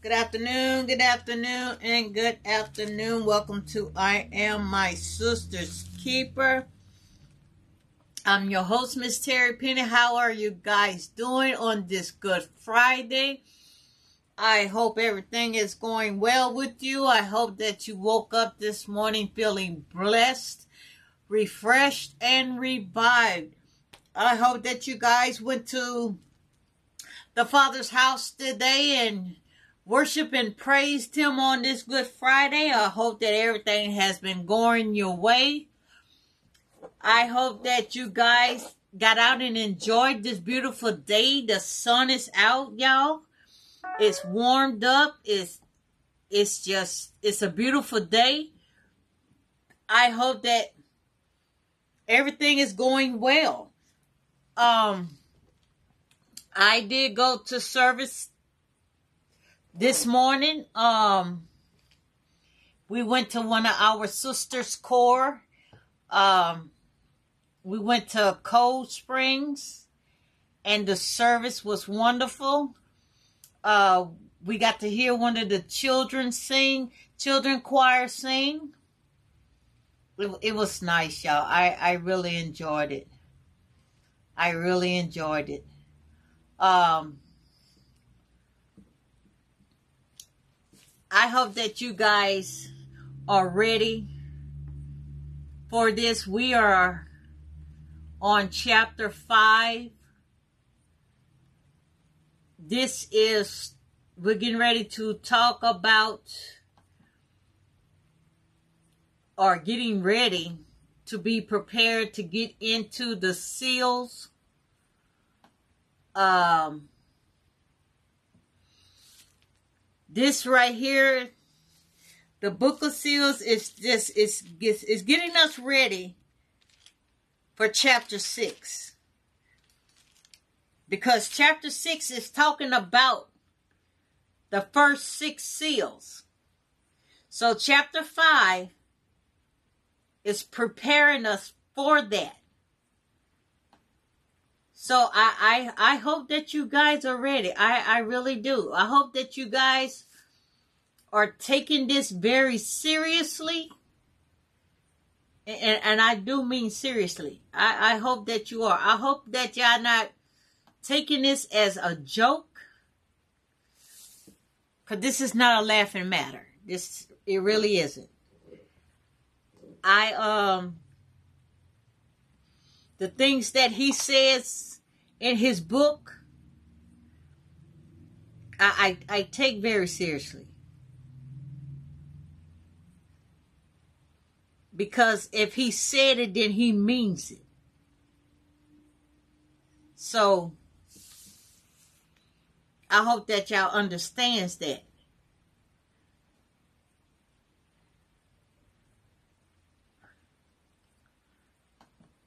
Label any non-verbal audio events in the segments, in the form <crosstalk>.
Good afternoon, good afternoon, and good afternoon. Welcome to I Am My Sister's Keeper. I'm your host, Miss Terri Penny. How are you guys doing on this Good Friday? I hope everything is going well with you. I hope that you woke up this morning feeling blessed, refreshed, and revived. I hope that you guys went to the Father's house today and worship and praised Him on this Good Friday. I hope that everything has been going your way. I hope that you guys got out and enjoyed this beautiful day. The sun is out, y'all. It's warmed up. It's it's just it's a beautiful day. I hope that everything is going well. Um I did go to service this morning. Um we went to one of our sisters' core. Um we went to Cold Springs and the service was wonderful. Uh, we got to hear one of the children sing, children choir sing. It, it was nice, y'all. I, I really enjoyed it. I really enjoyed it. Um, I hope that you guys are ready for this. We are on chapter 5 this is we're getting ready to talk about or getting ready to be prepared to get into the seals um this right here the book of seals is just is is getting us ready for chapter 6 because chapter 6 is talking about the first six seals. So chapter 5 is preparing us for that. So I, I I hope that you guys are ready. I, I really do. I hope that you guys are taking this very seriously. And, and I do mean seriously. I, I hope that you are. I hope that y'all not taking this as a joke because this is not a laughing matter this it really isn't i um the things that he says in his book i i, I take very seriously because if he said it then he means it so I hope that y'all understands that.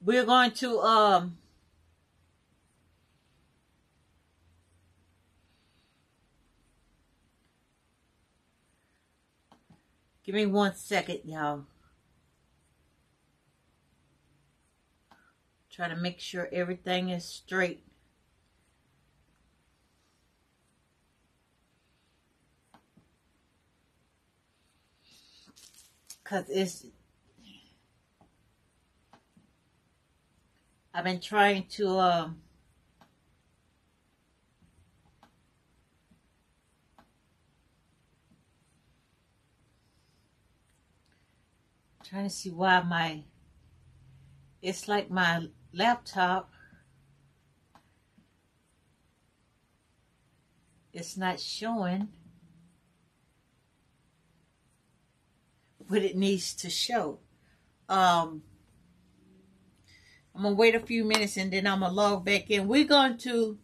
We're going to um Give me one second, y'all. Try to make sure everything is straight. because it's I've been trying to um trying to see why my it's like my laptop it's not showing what it needs to show. Um, I'm going to wait a few minutes and then I'm going to log back in. We're going to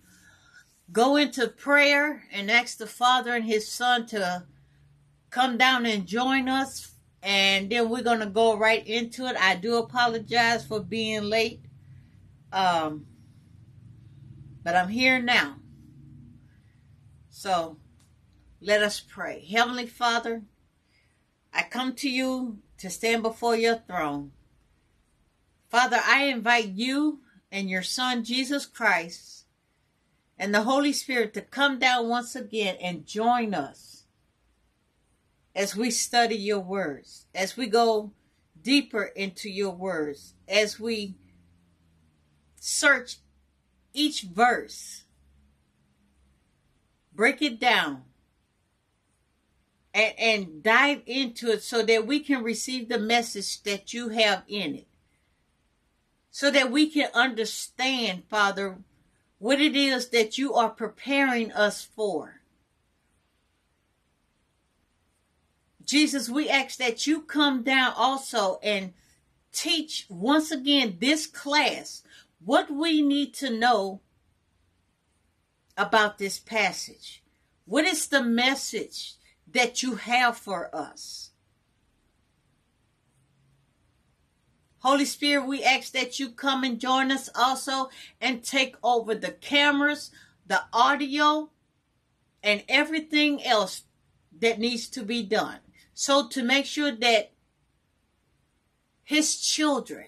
go into prayer and ask the Father and His Son to come down and join us. And then we're going to go right into it. I do apologize for being late. Um, but I'm here now. So let us pray. Heavenly Father, I come to you to stand before your throne. Father, I invite you and your Son, Jesus Christ, and the Holy Spirit to come down once again and join us as we study your words, as we go deeper into your words, as we search each verse, break it down, and, and dive into it so that we can receive the message that you have in it. So that we can understand, Father, what it is that you are preparing us for. Jesus, we ask that you come down also and teach once again this class what we need to know about this passage. What is the message that you have for us? Holy Spirit, we ask that you come and join us also and take over the cameras, the audio, and everything else that needs to be done. So to make sure that his children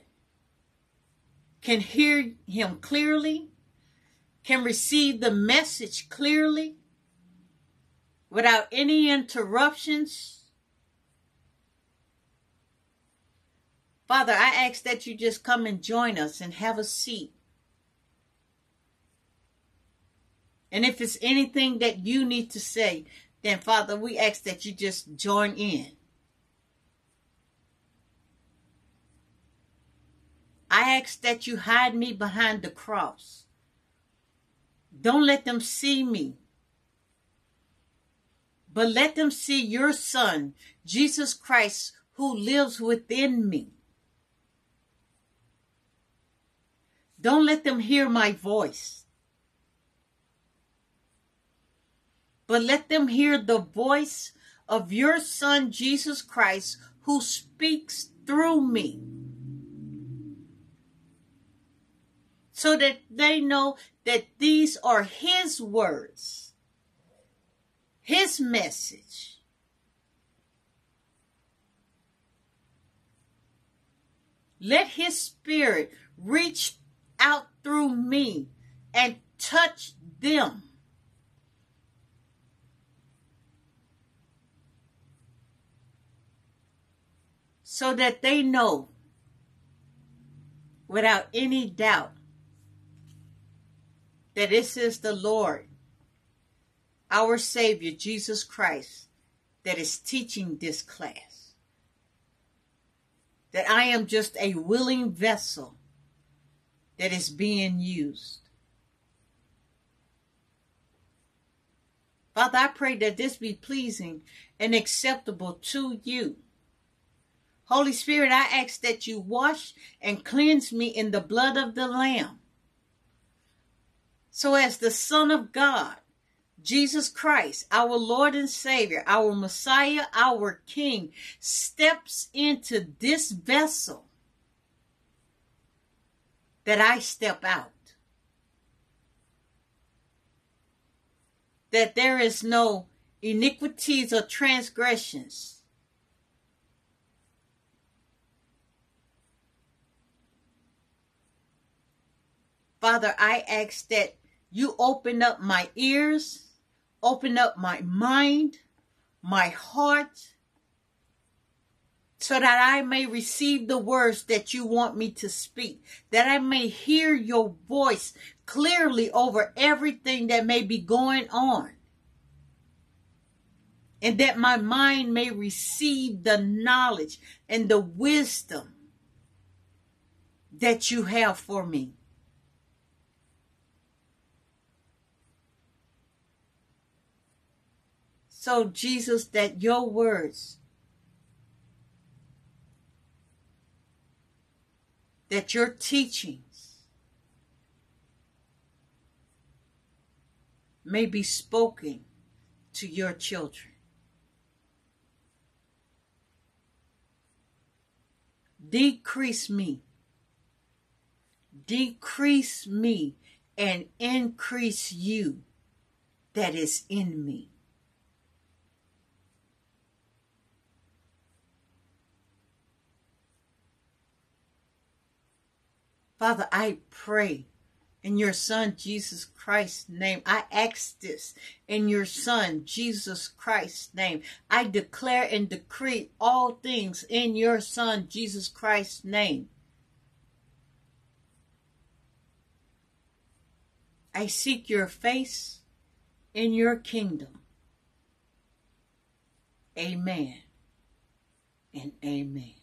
can hear him clearly, can receive the message clearly without any interruptions. Father, I ask that you just come and join us and have a seat. And if it's anything that you need to say, then Father, we ask that you just join in. I ask that you hide me behind the cross. Don't let them see me, but let them see your Son, Jesus Christ, who lives within me. Don't let them hear my voice. but let them hear the voice of your Son, Jesus Christ, who speaks through me. So that they know that these are His words, His message. Let His Spirit reach out through me and touch them so that they know without any doubt that this is the Lord, our Savior, Jesus Christ, that is teaching this class. That I am just a willing vessel that is being used. Father, I pray that this be pleasing and acceptable to you Holy Spirit, I ask that you wash and cleanse me in the blood of the Lamb. So, as the Son of God, Jesus Christ, our Lord and Savior, our Messiah, our King, steps into this vessel, that I step out. That there is no iniquities or transgressions Father, I ask that you open up my ears, open up my mind, my heart, so that I may receive the words that you want me to speak, that I may hear your voice clearly over everything that may be going on, and that my mind may receive the knowledge and the wisdom that you have for me. So, Jesus, that your words, that your teachings may be spoken to your children. Decrease me. Decrease me and increase you that is in me. Father, I pray in your son Jesus Christ's name. I ask this in your son Jesus Christ's name. I declare and decree all things in your son Jesus Christ's name. I seek your face in your kingdom. Amen and amen.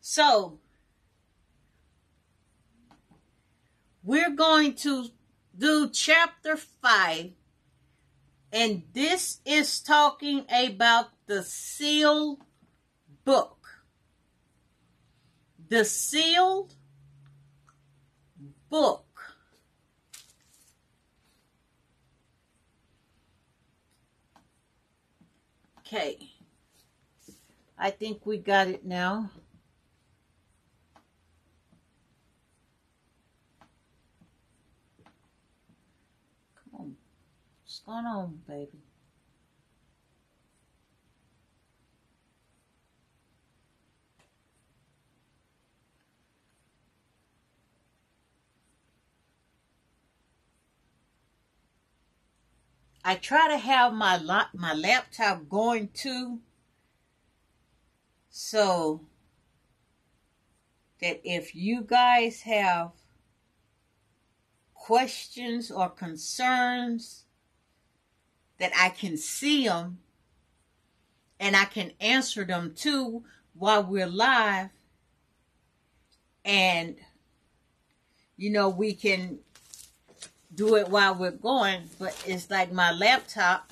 So, we're going to do chapter 5, and this is talking about the sealed book. The sealed book. Okay. I think we got it now. What's going on, baby? I try to have my my laptop going too, so that if you guys have questions or concerns that I can see them and I can answer them too while we're live. And, you know, we can do it while we're going, but it's like my laptop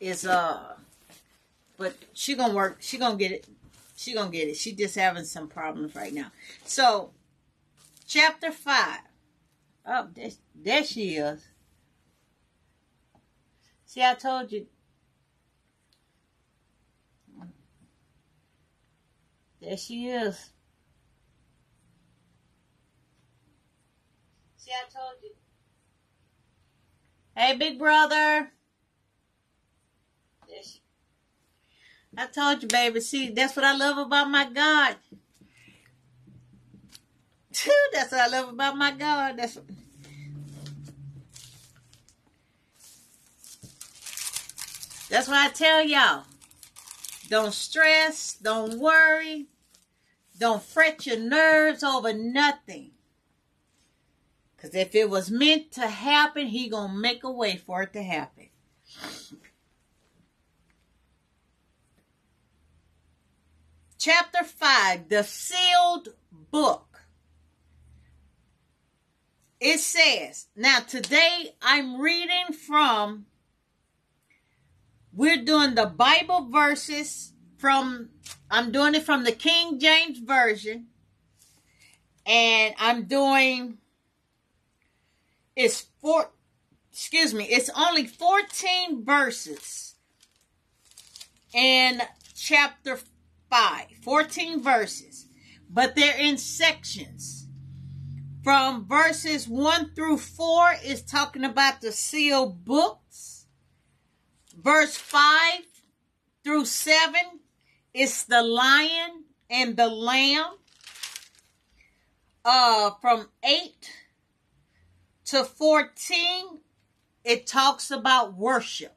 is, uh, but she gonna work, she gonna get it, she gonna get it. She just having some problems right now. So, chapter 5. Oh, there, there she is. See, I told you. There she is. See, I told you. Hey, big brother. I told you, baby. See, that's what I love about my God. <laughs> that's what I love about my God. That's what... That's why I tell y'all. Don't stress, don't worry, don't fret your nerves over nothing. Because if it was meant to happen, he going to make a way for it to happen. Chapter 5, the sealed book. It says, now today I'm reading from we're doing the Bible verses from, I'm doing it from the King James Version. And I'm doing, it's four, excuse me, it's only 14 verses in chapter 5. 14 verses. But they're in sections. From verses 1 through 4 is talking about the sealed books verse 5 through 7 is the lion and the lamb. Uh, from 8 to 14, it talks about worship.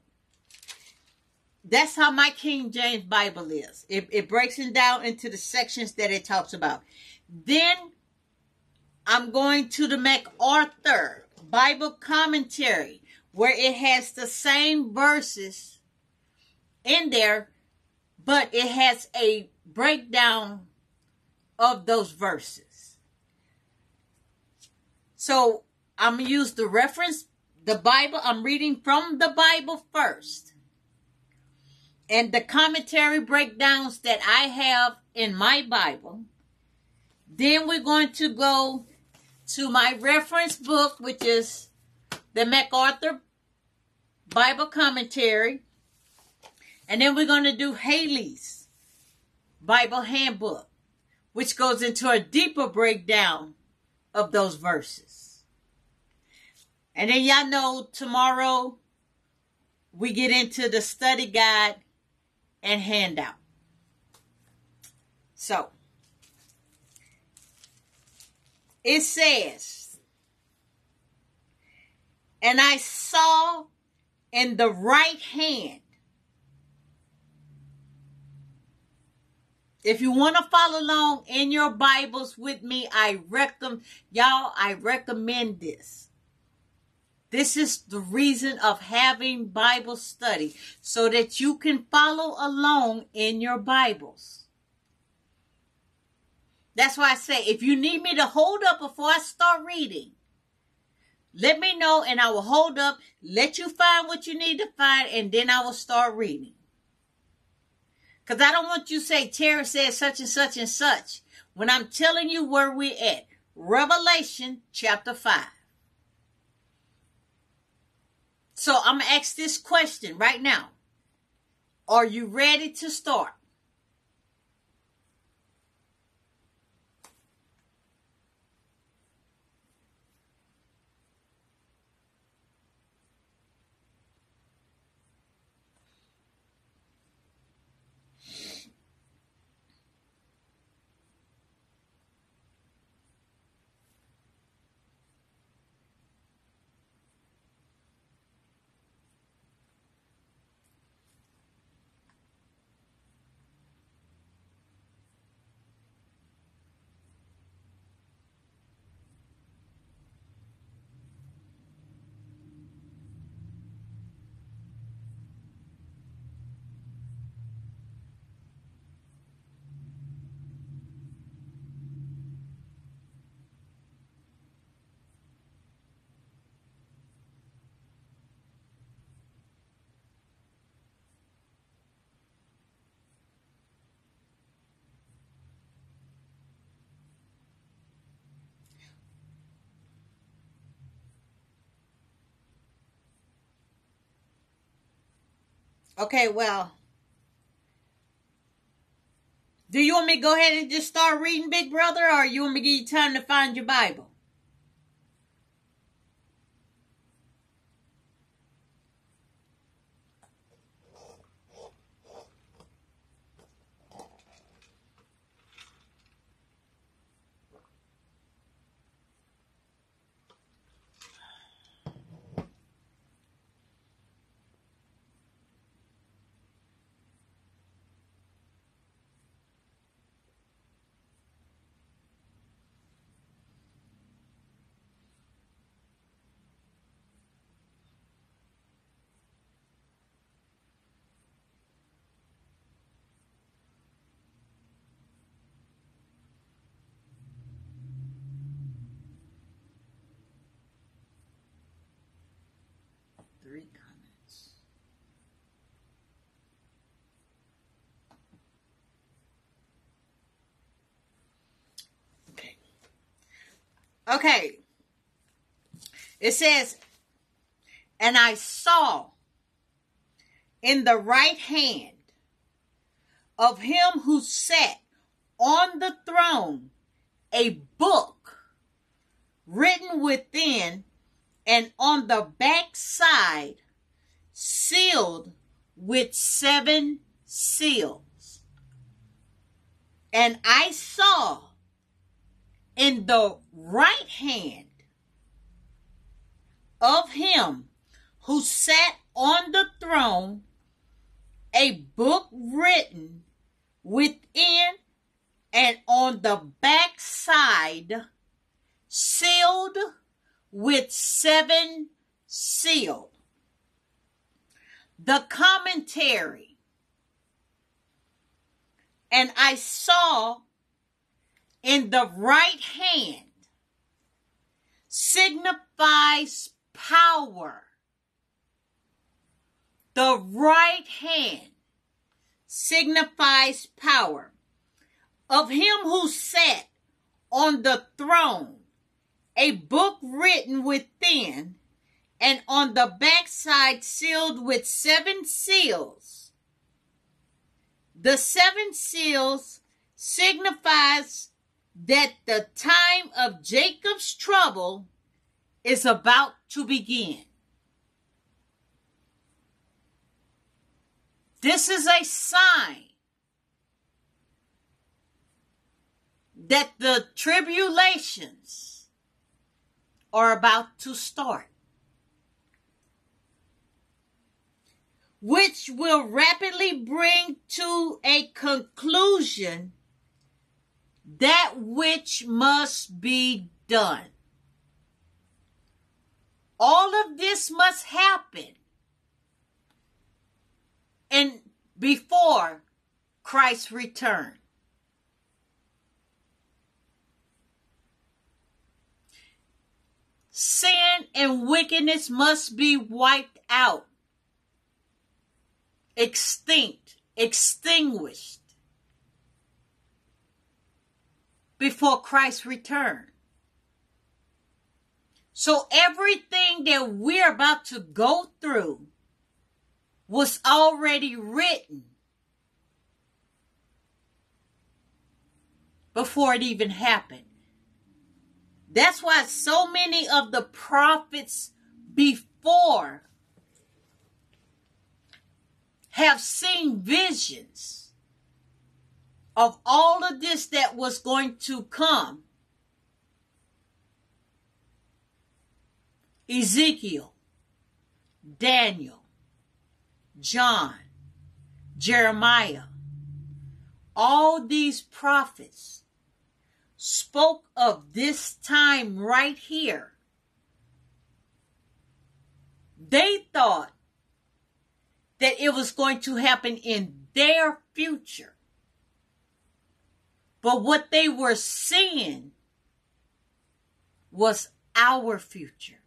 That's how my King James Bible is. It, it breaks it down into the sections that it talks about. Then I'm going to the MacArthur Bible commentary where it has the same verses in there, but it has a breakdown of those verses. So I'm going to use the reference, the Bible. I'm reading from the Bible first. And the commentary breakdowns that I have in my Bible. Then we're going to go to my reference book, which is the MacArthur Bible commentary. And then we're going to do Halley's Bible handbook, which goes into a deeper breakdown of those verses. And then y'all know tomorrow we get into the study guide and handout. So, it says, And I saw in the right hand. If you want to follow along in your Bibles with me, I recommend um, y'all, I recommend this. This is the reason of having Bible study so that you can follow along in your Bibles. That's why I say if you need me to hold up before I start reading, let me know and I will hold up, let you find what you need to find, and then I will start reading. Because I don't want you to say, Terri said such and such and such. When I'm telling you where we're at. Revelation chapter 5. So I'm going to ask this question right now. Are you ready to start? Okay, well. Do you want me to go ahead and just start reading, Big Brother, or you want me to give you time to find your Bible? Okay. It says, and I saw in the right hand of him who sat on the throne a book written within and on the back side sealed with seven seals. And I saw in the right hand of him who sat on the throne a book written within and on the back side sealed with seven sealed. The commentary. And I saw in the right hand signifies power. The right hand signifies power of him who sat on the throne a book written within and on the backside sealed with seven seals. The seven seals signifies that the time of Jacob's trouble is about to begin. This is a sign that the tribulations are about to start, which will rapidly bring to a conclusion that which must be done. All of this must happen and before Christ's return. Sin and wickedness must be wiped out, extinct, extinguished before Christ's return. So everything that we're about to go through was already written before it even happened. That's why so many of the prophets before have seen visions of all of this that was going to come. Ezekiel, Daniel, John, Jeremiah, all these prophets spoke of this time right here. They thought that it was going to happen in their future. But what they were seeing was our future.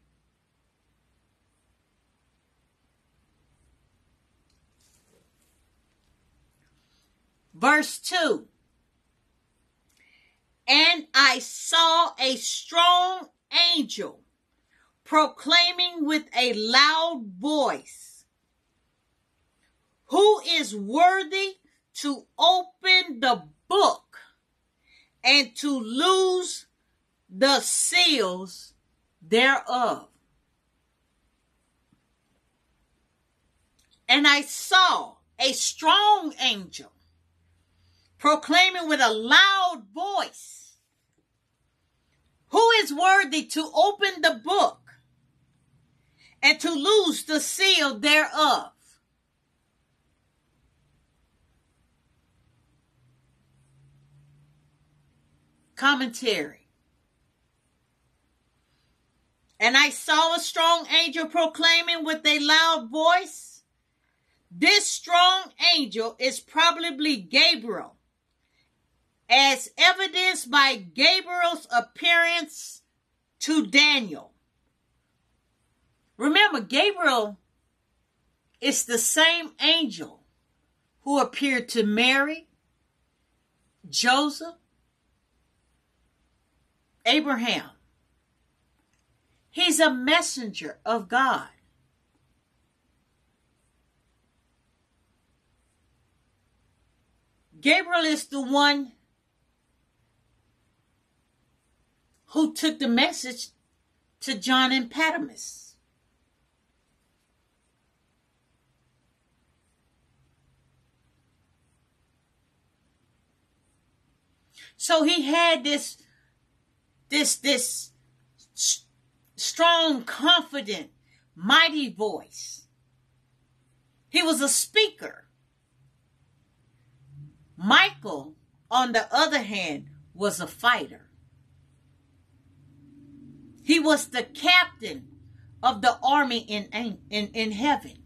Verse 2 And I saw a strong angel proclaiming with a loud voice, Who is worthy to open the book and to lose the seals thereof? And I saw a strong angel proclaiming with a loud voice, Who is worthy to open the book and to loose the seal thereof? Commentary. And I saw a strong angel proclaiming with a loud voice. This strong angel is probably Gabriel as evidenced by Gabriel's appearance to Daniel. Remember, Gabriel is the same angel who appeared to Mary, Joseph, Abraham. He's a messenger of God. Gabriel is the one who took the message to John and Patmos. So he had this, this, this strong, confident, mighty voice. He was a speaker. Michael, on the other hand, was a fighter. He was the captain of the army in, in, in heaven.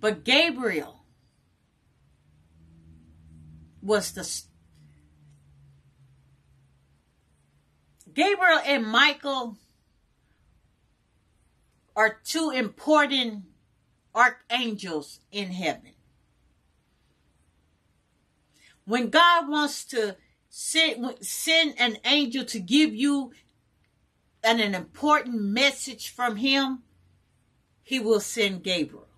But Gabriel was the Gabriel and Michael are two important archangels in heaven. When God wants to send, send an angel to give you an, an important message from him, he will send Gabriel.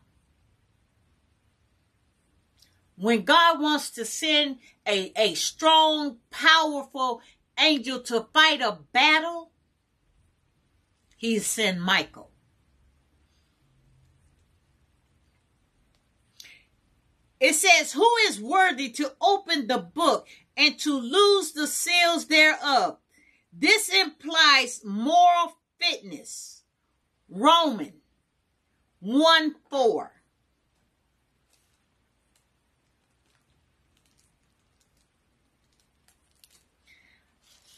When God wants to send a, a strong, powerful angel to fight a battle, he sent Michael. It says, Who is worthy to open the book and to loose the seals thereof. This implies moral fitness. Roman 1 4.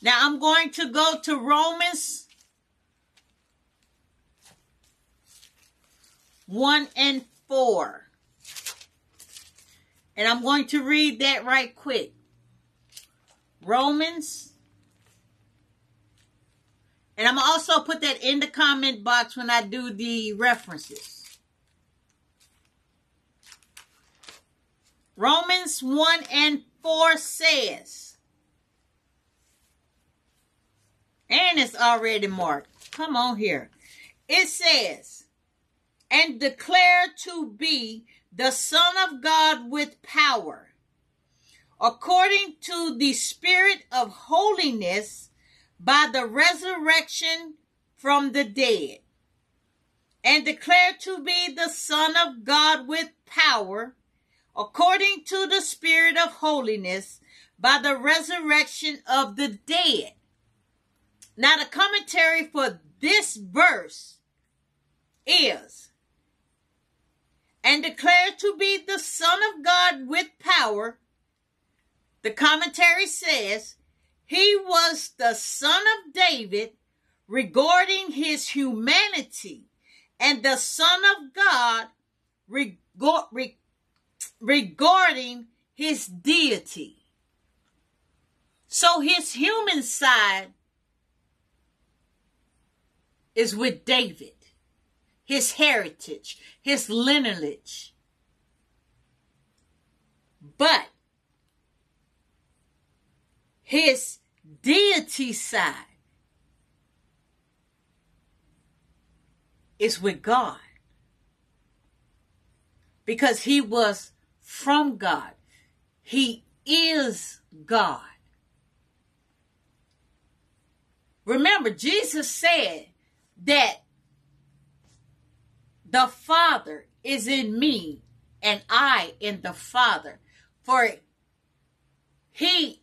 Now I'm going to go to Romans 1 and 4. And I'm going to read that right quick. Romans. And I'm also put that in the comment box when I do the references. Romans 1 and 4 says, and it's already marked. Come on here. It says, and declare to be the Son of God with power, according to the Spirit of holiness by the resurrection from the dead, and declare to be the Son of God with power, according to the Spirit of holiness by the resurrection of the dead. Now, the commentary for this verse is and declared to be the Son of God with power, the commentary says he was the son of David regarding his humanity and the Son of God regarding his deity. So his human side is with David his heritage, his lineage. But his deity side is with God. Because he was from God. He is God. Remember, Jesus said that the Father is in me, and I in the Father. For he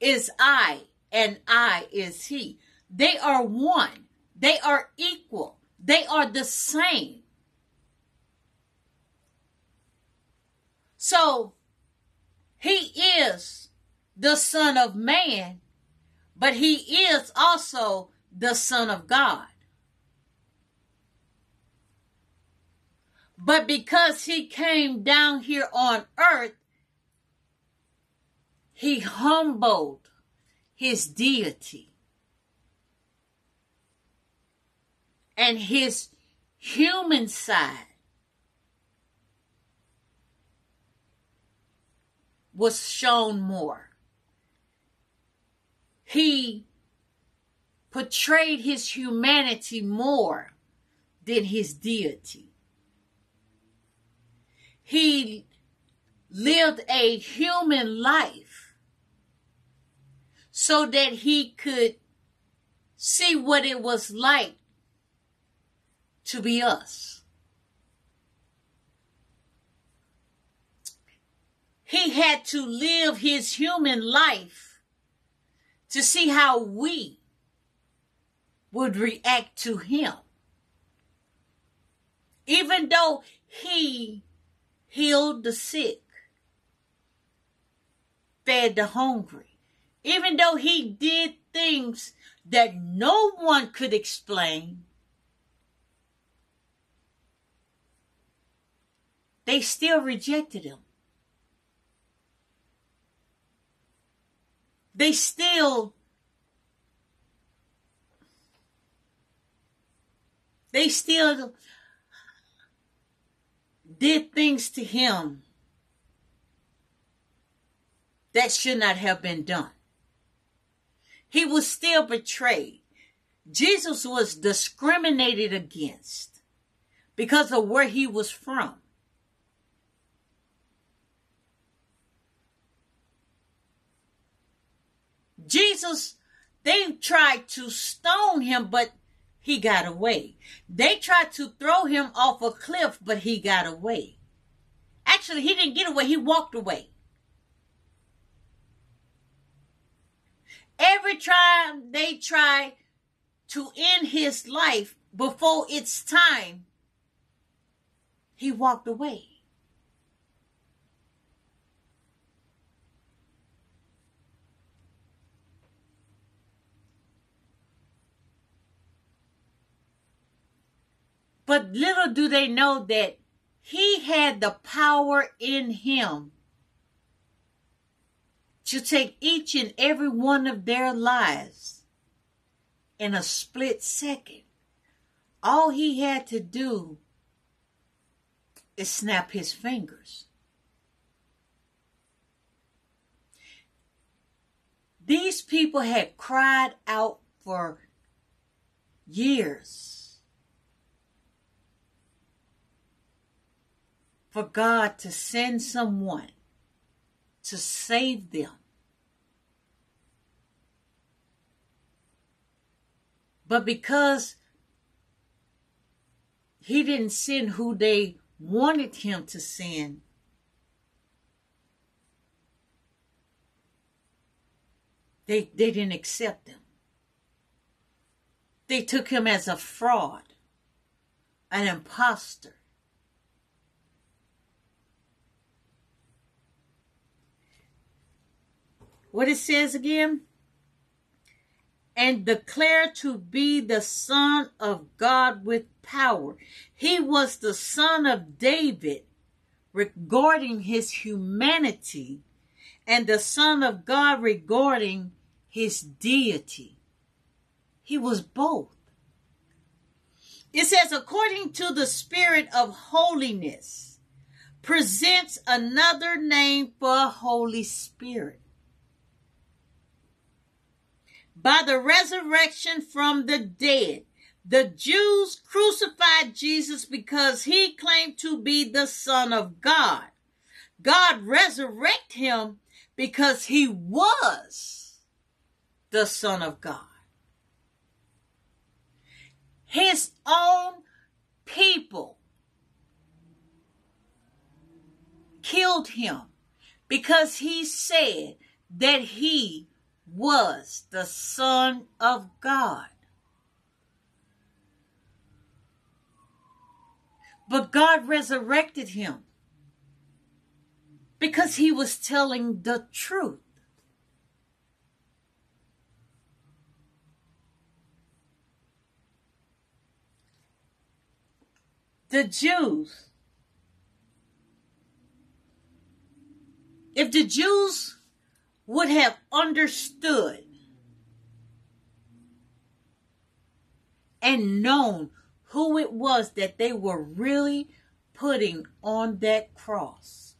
is I, and I is he. They are one. They are equal. They are the same. So he is the Son of Man, but he is also the Son of God. But because he came down here on earth, he humbled his deity and his human side was shown more. He portrayed his humanity more than his deity. He lived a human life so that he could see what it was like to be us. He had to live his human life to see how we would react to him. Even though he healed the sick, fed the hungry. Even though he did things that no one could explain, they still rejected him. They still they still did things to him that should not have been done. He was still betrayed. Jesus was discriminated against because of where he was from. Jesus, they tried to stone him, but he got away. They tried to throw him off a cliff, but he got away. Actually, he didn't get away, he walked away. Every time they try to end his life before it's time, he walked away. But little do they know that he had the power in him to take each and every one of their lives in a split second. All he had to do is snap his fingers. These people had cried out for years for God to send someone to save them. But because he didn't send who they wanted him to send, they, they didn't accept him. They took him as a fraud, an impostor. What it says again? and declared to be the Son of God with power. He was the Son of David regarding his humanity and the Son of God regarding his deity. He was both. It says, according to the Spirit of holiness, presents another name for Holy Spirit by the resurrection from the dead. The Jews crucified Jesus because he claimed to be the Son of God. God resurrected him because he was the Son of God. His own people killed him because he said that he was the Son of God. But God resurrected him because he was telling the truth. The Jews, if the Jews would have understood and known who it was that they were really putting on that cross.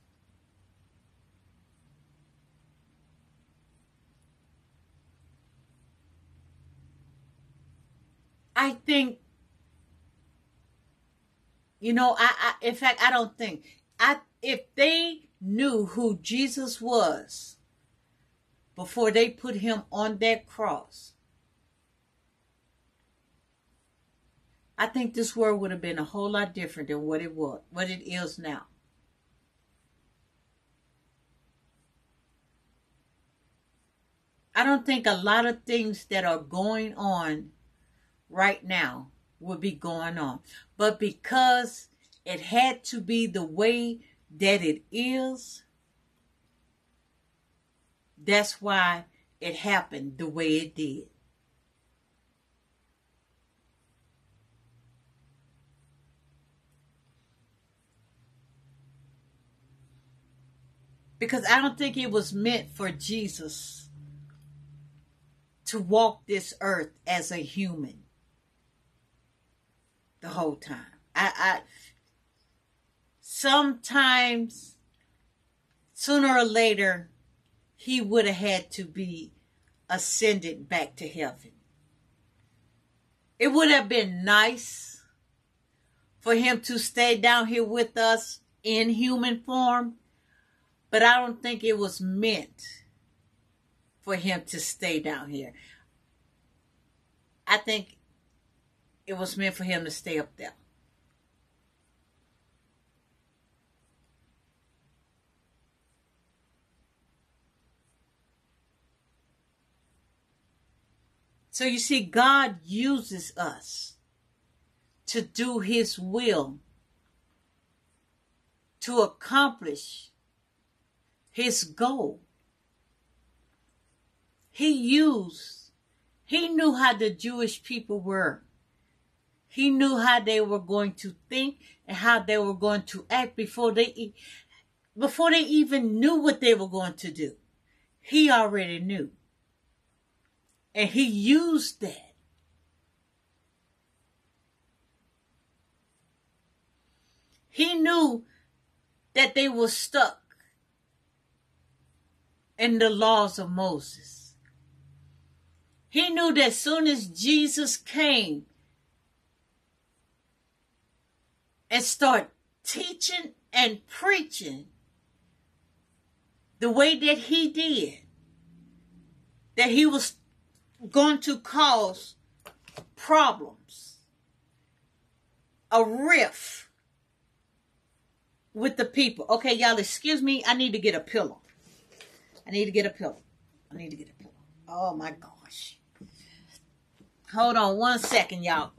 I think, you know, I, I in fact, I don't think I if they knew who Jesus was, before they put him on that cross. I think this world would have been a whole lot different than what it was, what it is now. I don't think a lot of things that are going on right now would be going on. But because it had to be the way that it is, that's why it happened the way it did. Because I don't think it was meant for Jesus to walk this earth as a human the whole time. I, I sometimes sooner or later he would have had to be ascended back to heaven. It would have been nice for him to stay down here with us in human form, but I don't think it was meant for him to stay down here. I think it was meant for him to stay up there. So you see, God uses us to do his will, to accomplish his goal. He used, he knew how the Jewish people were. He knew how they were going to think and how they were going to act before they before they even knew what they were going to do. He already knew. And he used that. He knew that they were stuck in the laws of Moses. He knew that soon as Jesus came and started teaching and preaching the way that he did, that he was going to cause problems, a rift with the people. Okay, y'all, excuse me. I need to get a pillow. I need to get a pillow. I need to get a pillow. Oh my gosh. Hold on one second, y'all.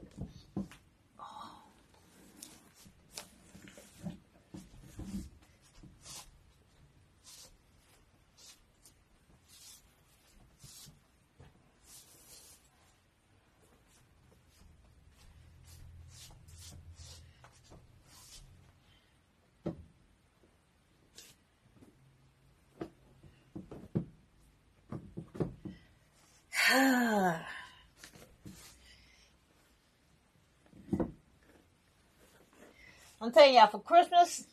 <sighs> I'm telling y'all, for Christmas,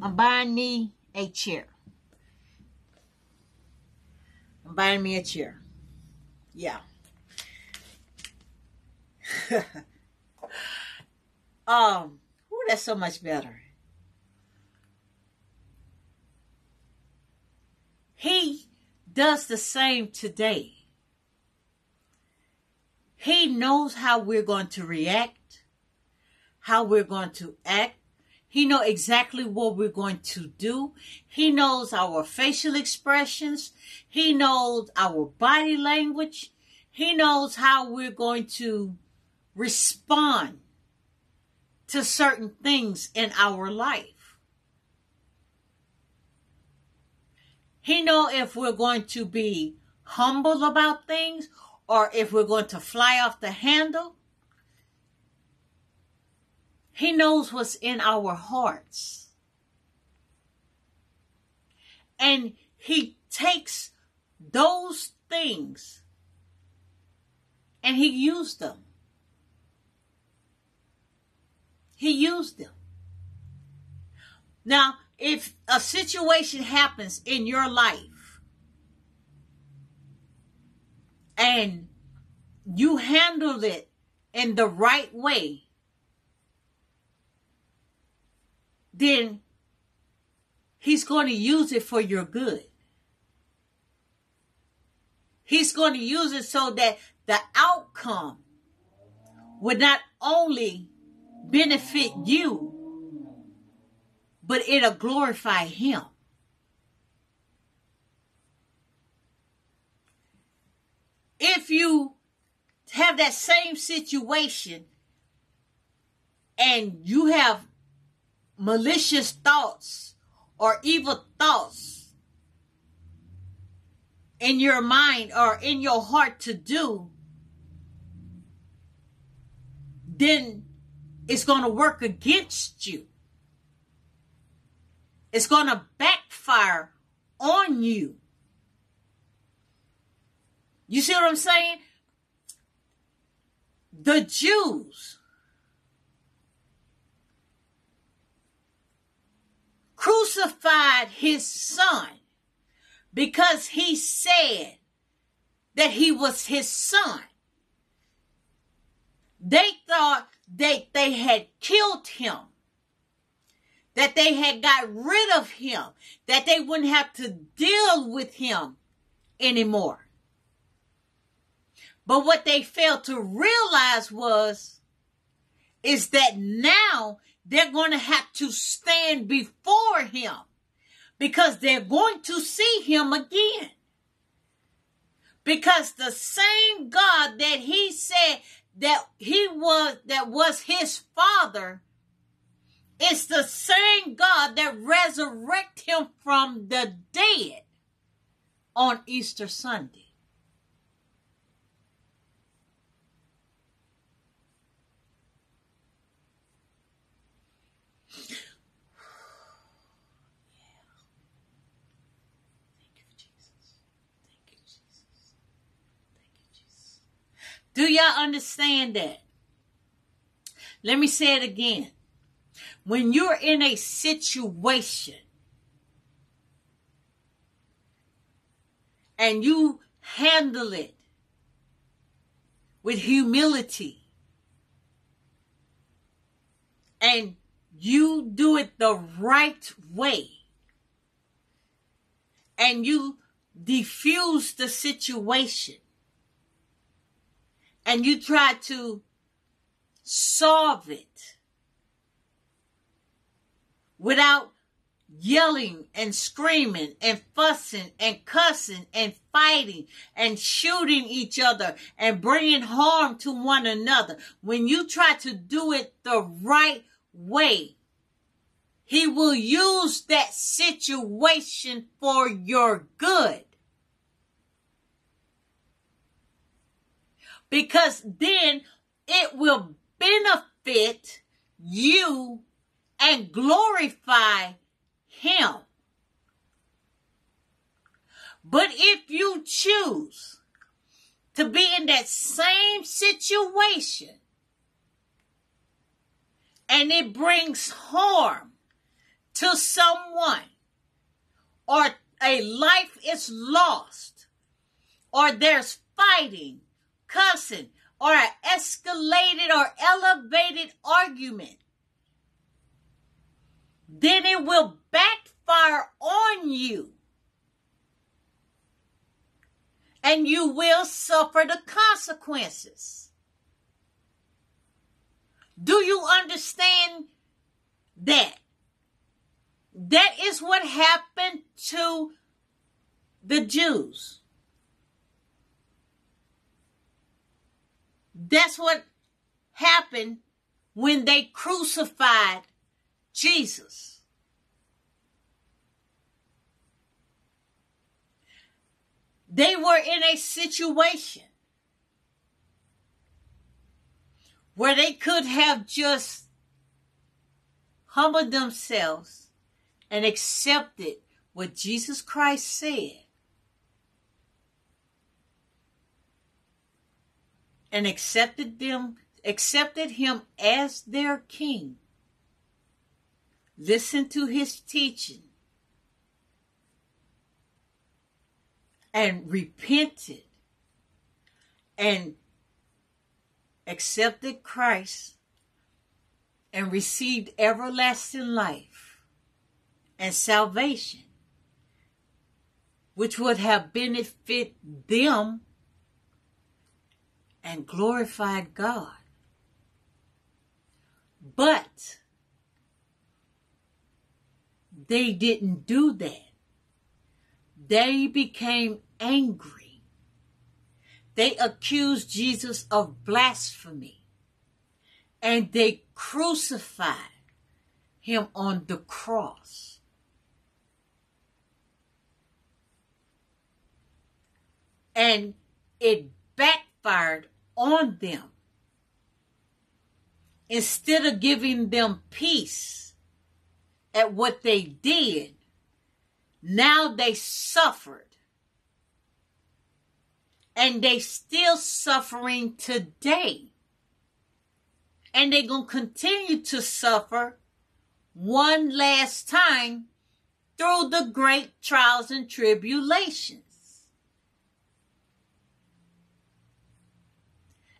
I'm buying me a chair. I'm buying me a chair. Yeah. <laughs> um, ooh, that's so much better. He does the same today. He knows how we're going to react, how we're going to act. He knows exactly what we're going to do. He knows our facial expressions. He knows our body language. He knows how we're going to respond to certain things in our life. He know if we're going to be humble about things or if we're going to fly off the handle. He knows what's in our hearts. And he takes those things and he used them. He used them. Now, if a situation happens in your life and you handled it in the right way, then he's going to use it for your good. He's going to use it so that the outcome would not only benefit you, but it'll glorify him. If you have that same situation and you have malicious thoughts or evil thoughts in your mind or in your heart to do, then it's going to work against you. It's going to backfire on you. You see what I'm saying? The Jews crucified his son because he said that he was his son. They thought that they had killed him that they had got rid of him, that they wouldn't have to deal with him anymore. But what they failed to realize was, is that now they're going to have to stand before him because they're going to see him again. Because the same God that he said that he was, that was his father, is the same God that resurrected him from the dead on Easter Sunday. Do y'all understand that? Let me say it again. When you're in a situation and you handle it with humility and you do it the right way and you defuse the situation and you try to solve it without yelling and screaming and fussing and cussing and fighting and shooting each other and bringing harm to one another. When you try to do it the right way, he will use that situation for your good. because then it will benefit you and glorify him. But if you choose to be in that same situation and it brings harm to someone or a life is lost or there's fighting cussing or an escalated or elevated argument, then it will backfire on you. And you will suffer the consequences. Do you understand that? That is what happened to the Jews. That's what happened when they crucified Jesus. They were in a situation where they could have just humbled themselves and accepted what Jesus Christ said. and accepted them accepted him as their king listened to his teaching. And repented. And accepted Christ. And received everlasting life. And salvation. Which would have benefited them. And glorified God. But they didn't do that. They became angry. They accused Jesus of blasphemy. And they crucified him on the cross. And it backfired on them. Instead of giving them peace at what they did, now they suffered. And they still suffering today. And they're going to continue to suffer one last time through the great trials and tribulations.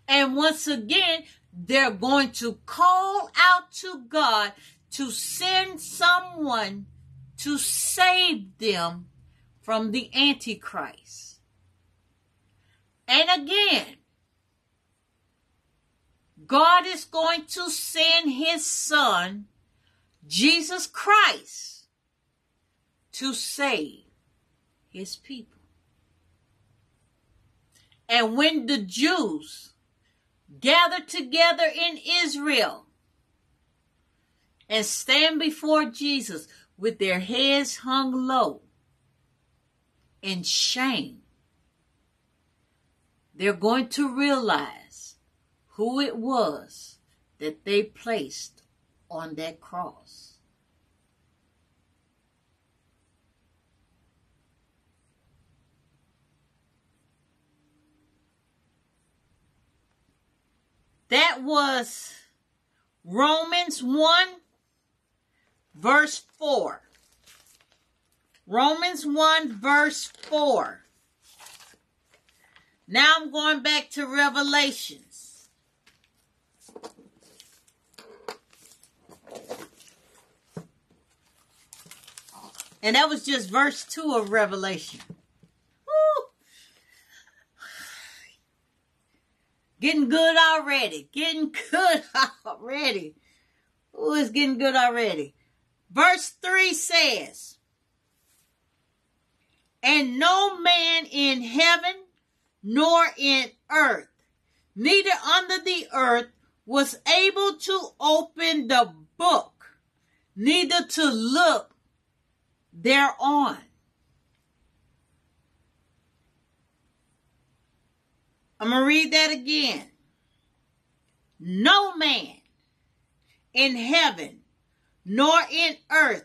And once again, they're going to call out to God to send someone to save them from the Antichrist. And again, God is going to send his son, Jesus Christ, to save his people. And when the Jews gathered together in Israel and stand before Jesus with their heads hung low in shame, they're going to realize who it was that they placed on that cross. That was Romans 1, verse 4. Romans 1, verse 4. Now I'm going back to Revelations. And that was just verse 2 of Revelation. Woo. Getting good already. Getting good <laughs> already. Ooh, it's getting good already. Verse 3 says, And no man in heaven nor in earth, neither under the earth, was able to open the book, neither to look thereon. I'm going to read that again. No man in heaven, nor in earth,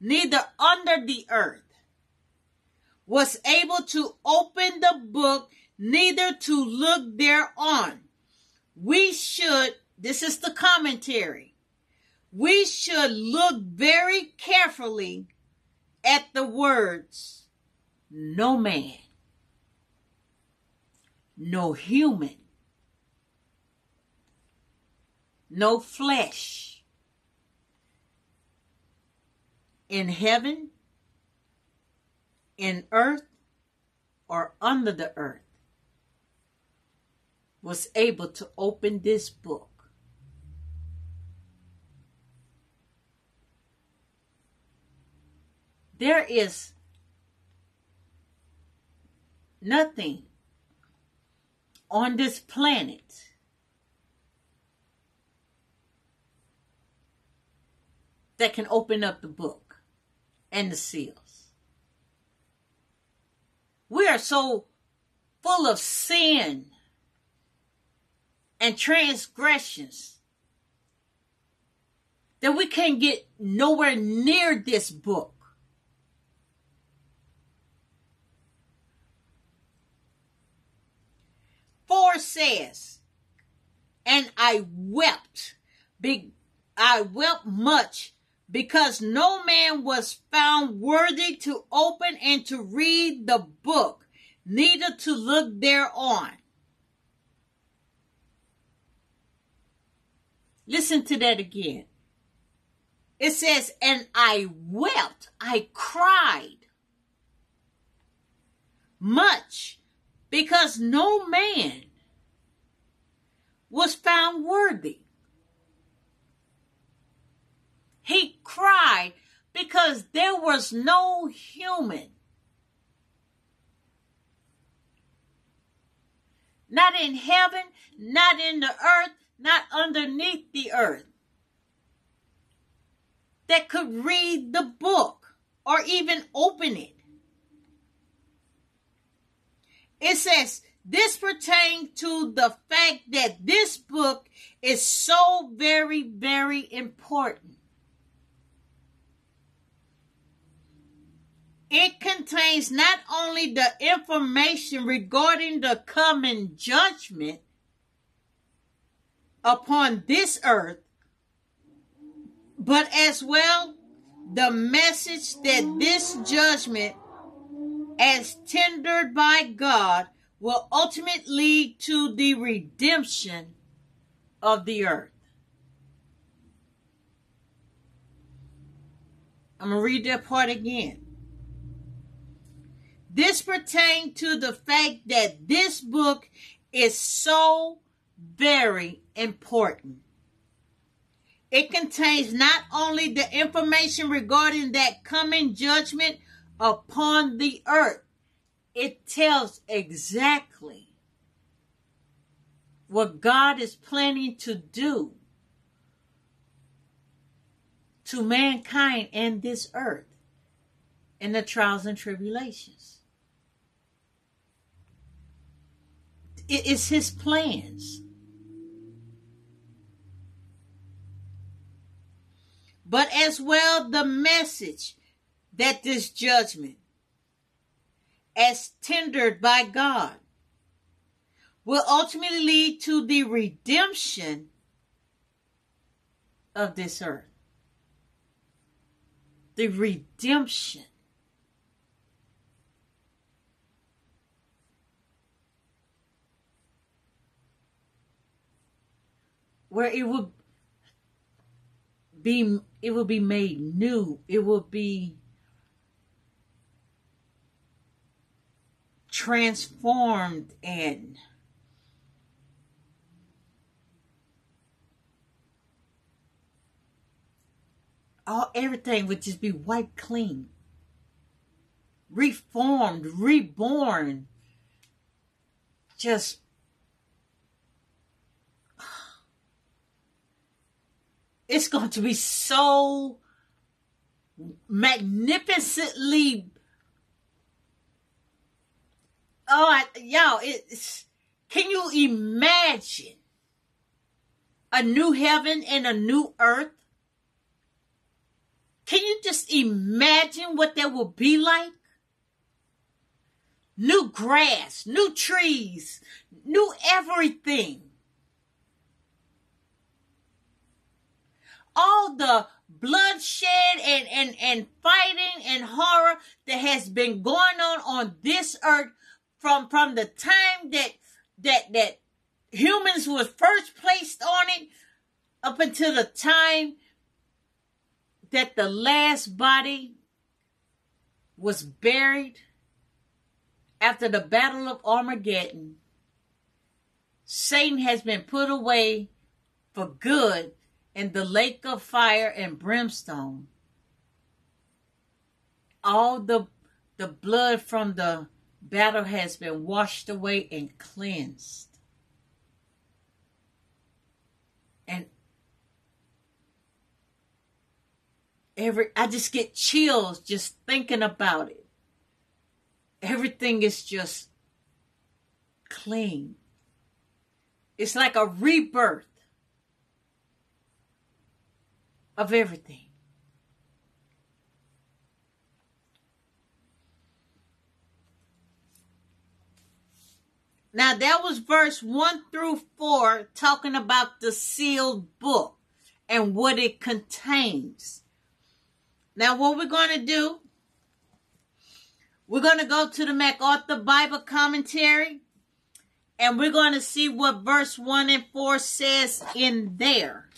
neither under the earth, was able to open the book neither to look thereon. We should, this is the commentary, we should look very carefully at the words, no man, no human, no flesh in heaven, in earth, or under the earth was able to open this book. There is nothing on this planet that can open up the book and the seals. We are so full of sin and transgressions that we can't get nowhere near this book. Four says, and I wept, big, I wept much because no man was found worthy to open and to read the book, neither to look thereon. Listen to that again. It says, and I wept, I cried much because no man was found worthy. He cried because there was no human. Not in heaven, not in the earth, not underneath the earth, that could read the book or even open it. It says, this pertains to the fact that this book is so very, very important. It contains not only the information regarding the coming judgment, upon this earth, but as well the message that this judgment, as tendered by God, will ultimately lead to the redemption of the earth. I'm going to read that part again. This pertains to the fact that this book is so very important. It contains not only the information regarding that coming judgment upon the earth, it tells exactly what God is planning to do to mankind and this earth in the trials and tribulations. It is his plans. But as well, the message that this judgment, as tendered by God, will ultimately lead to the redemption of this earth. The redemption. Where it will be it will be made new. It will be transformed and all everything would just be wiped clean, reformed, reborn. Just it's going to be so magnificently oh y'all it's can you imagine a new heaven and a new earth can you just imagine what that will be like? New grass, new trees, new everything. All the bloodshed and, and, and fighting and horror that has been going on on this earth from, from the time that, that, that humans were first placed on it up until the time that the last body was buried after the Battle of Armageddon, Satan has been put away for good in the lake of fire and brimstone. All the, the blood from the battle has been washed away and cleansed. And every I just get chills just thinking about it. Everything is just clean. It's like a rebirth of everything. Now that was verse 1 through 4 talking about the sealed book and what it contains. Now, what we're going to do, we're going to go to the MacArthur Bible commentary and we're going to see what verse 1 and 4 says in there.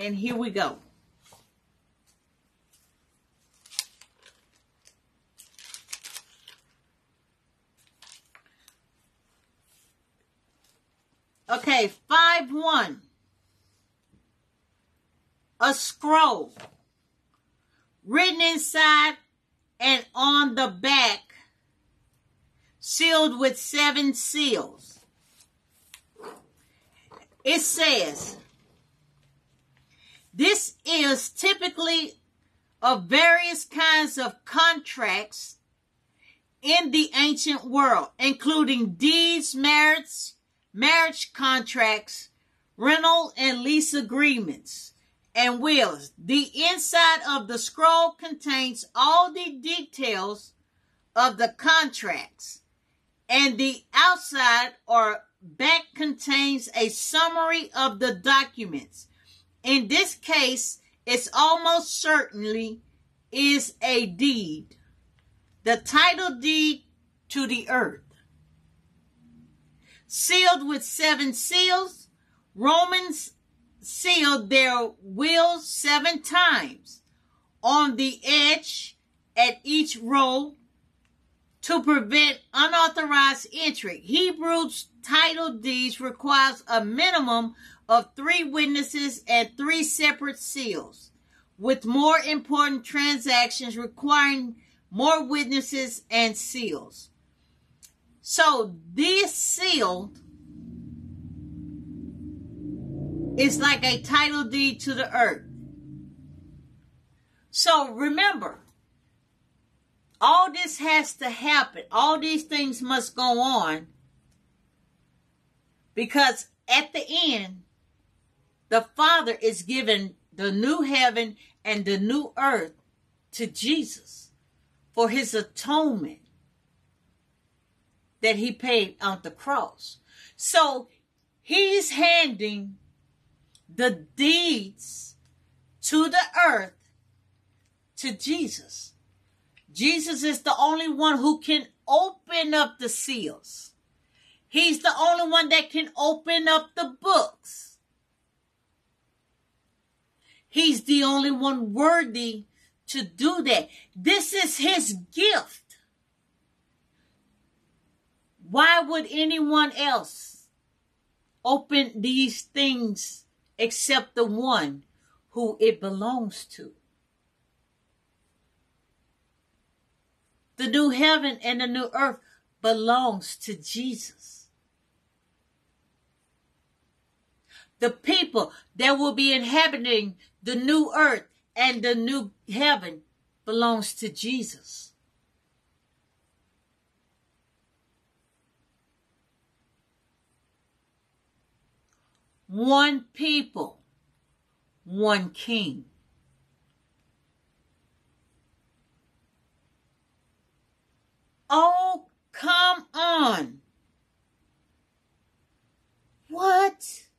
And here we go. Okay, 5 1. A scroll written inside and on the back, sealed with seven seals. It says, this is typically of various kinds of contracts in the ancient world, including deeds, marriage, marriage contracts, rental and lease agreements, and wills. The inside of the scroll contains all the details of the contracts, and the outside or back contains a summary of the documents in this case, it's almost certainly is a deed, the title deed to the earth. Sealed with seven seals, Romans sealed their wills seven times on the edge at each row to prevent unauthorized entry. Hebrews title deeds requires a minimum of three witnesses and three separate seals, with more important transactions requiring more witnesses and seals. So this seal is like a title deed to the earth. So remember, all this has to happen. All these things must go on because at the end, the Father is giving the new heaven and the new earth to Jesus for his atonement that he paid on the cross. So he's handing the deeds to the earth to Jesus. Jesus is the only one who can open up the seals. He's the only one that can open up the books. He's the only one worthy to do that. This is his gift. Why would anyone else open these things except the one who it belongs to? The new heaven and the new earth belongs to Jesus. The people that will be inhabiting the new earth and the new heaven belongs to Jesus. One people, one king. Oh, come on. What?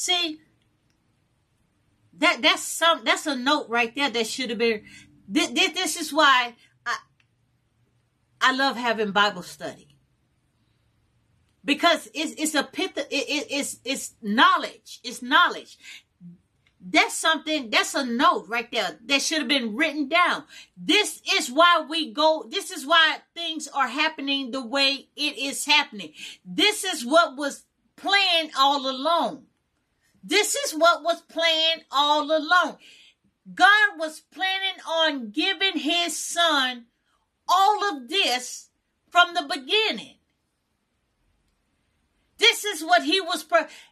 See, that that's some that's a note right there that should have been. This, this is why I I love having Bible study because it's it's a pit. It, it, it's it's knowledge. It's knowledge. That's something. That's a note right there that should have been written down. This is why we go. This is why things are happening the way it is happening. This is what was planned all along. This is what was planned all along. God was planning on giving his son all of this from the beginning. This is what he was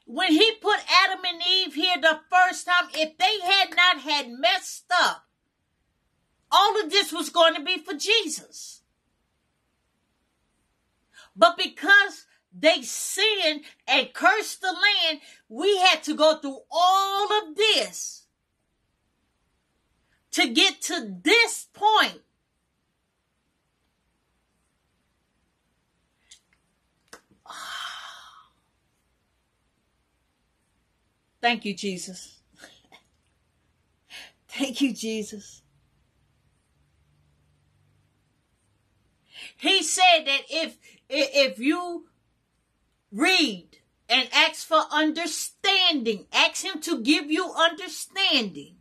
when he put Adam and Eve here the first time. If they had not had messed up, all of this was going to be for Jesus. But because they sinned and cursed the land, we had to go through all of this to get to this point. <sighs> Thank you, Jesus. <laughs> Thank you, Jesus. He said that if if you read and ask for understanding. Ask him to give you understanding.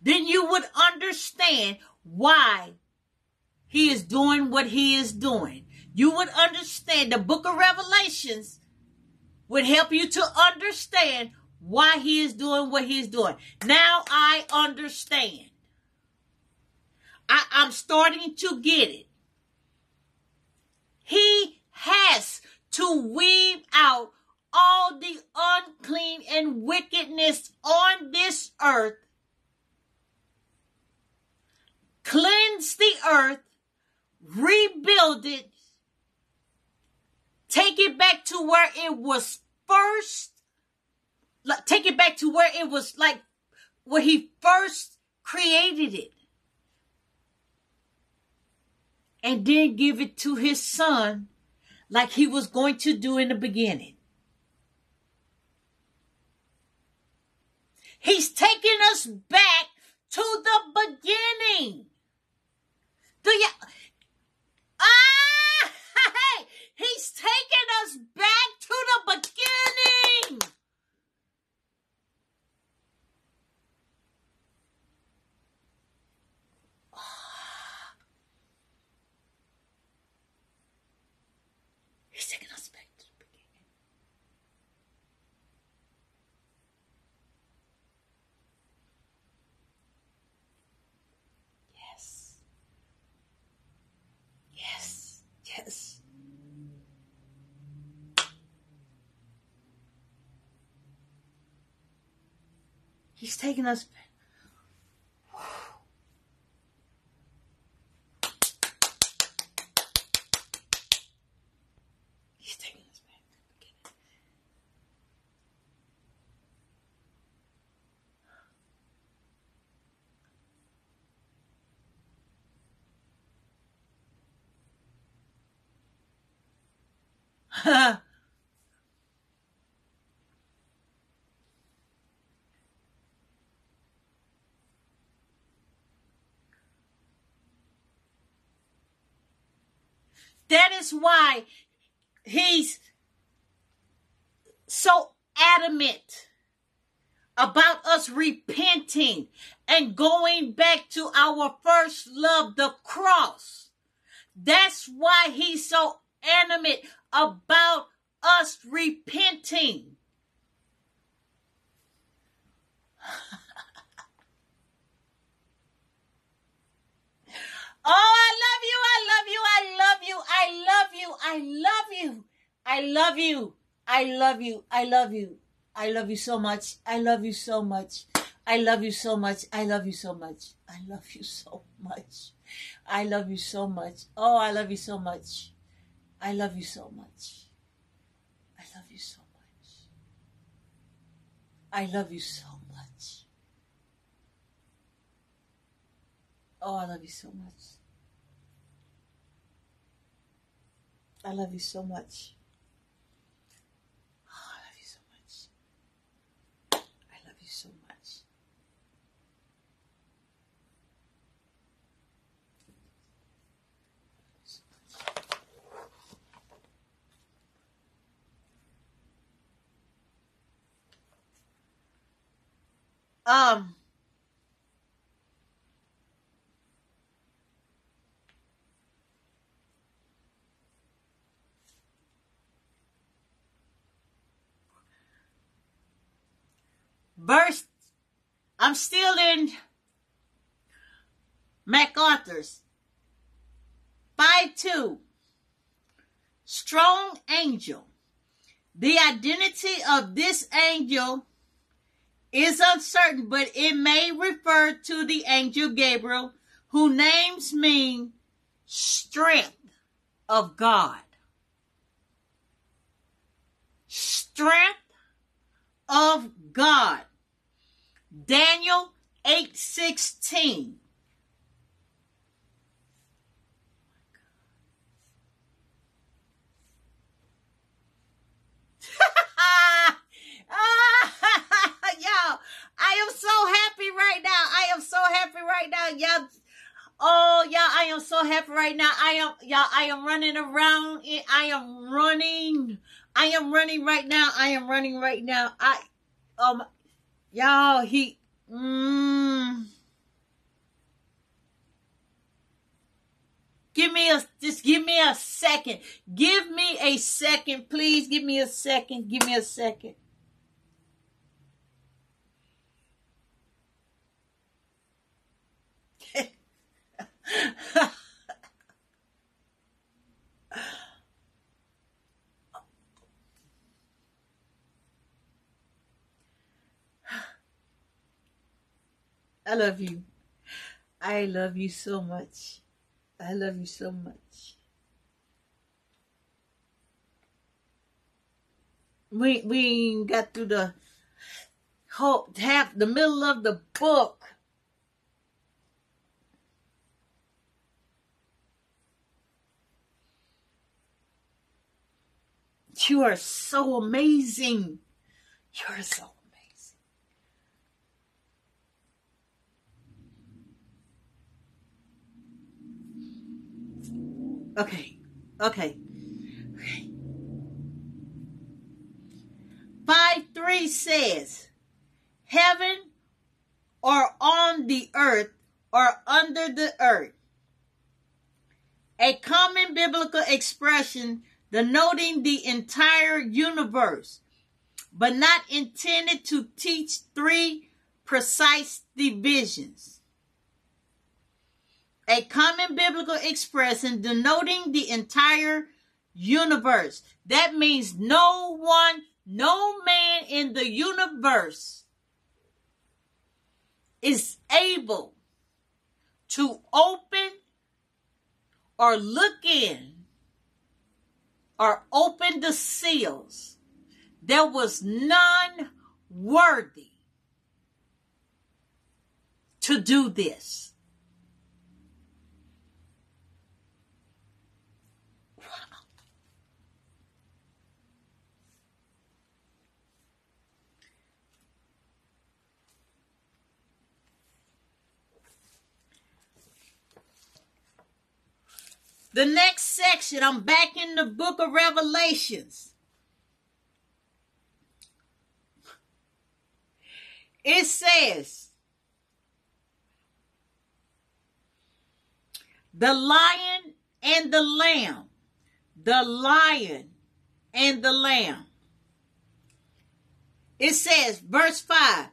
Then you would understand why he is doing what he is doing. You would understand the book of Revelations would help you to understand why he is doing what he is doing. Now I understand. I, I'm starting to get it. He has to weave out all the unclean and wickedness on this earth, cleanse the earth, rebuild it, take it back to where it was first, like, take it back to where it was like where he first created it. And then give it to his son like he was going to do in the beginning. He's taking us back to the beginning. Do you? Ah! <laughs> Hey, he's taking us back to the beginning. He's taking us back to the beginning. Yes. Yes. Yes. Taking us back. He's taking us back to that is why he's so adamant about us repenting and going back to our first love, the cross. That's why he's so adamant about us repenting. Oh, I love you. I love you. I love you. I love you. I love you. I love you. I love you. I love you I love you so much. I love you so much. I love you so much. I love you so much. I love you so much. I love you so much. Oh, I love you so much. I love you so much. I love you so much. I love you so much. Oh, I love you so much. I love you so much. Oh, <sighs> I love you so much. I love you so much. Um. Verse, I'm still in MacArthur's. 5 2. Strong angel. The identity of this angel is uncertain, but it may refer to the angel Gabriel, whose names mean strength of God. Strength of God. Daniel 8:16. <laughs> Y'all, I am so happy right now. I am so happy right now. Y'all Oh, y'all, I am so happy right now. I am, y'all, I am running around. I am running. I am running right now. I am running right now. I, um, y'all, he, mm, Give me a just give me a second. Give me a second, please. Give me a second. Give me a second. <laughs> I love you. I love you so much. I love you so much. We we got through the whole half the middle of the book. You are so amazing. You are so Okay. Okay. Okay. 5 3 says, Heaven or on the earth or under the earth. A common biblical expression denoting the entire universe, but not intended to teach three precise divisions a common biblical expression denoting the entire universe. That means no one, no man in the universe is able to open or look in or open the seals. There was none worthy to do this. The next section, I'm back in the book of Revelations. It says, the lion and the lamb, the lion and the lamb. It says, verse 5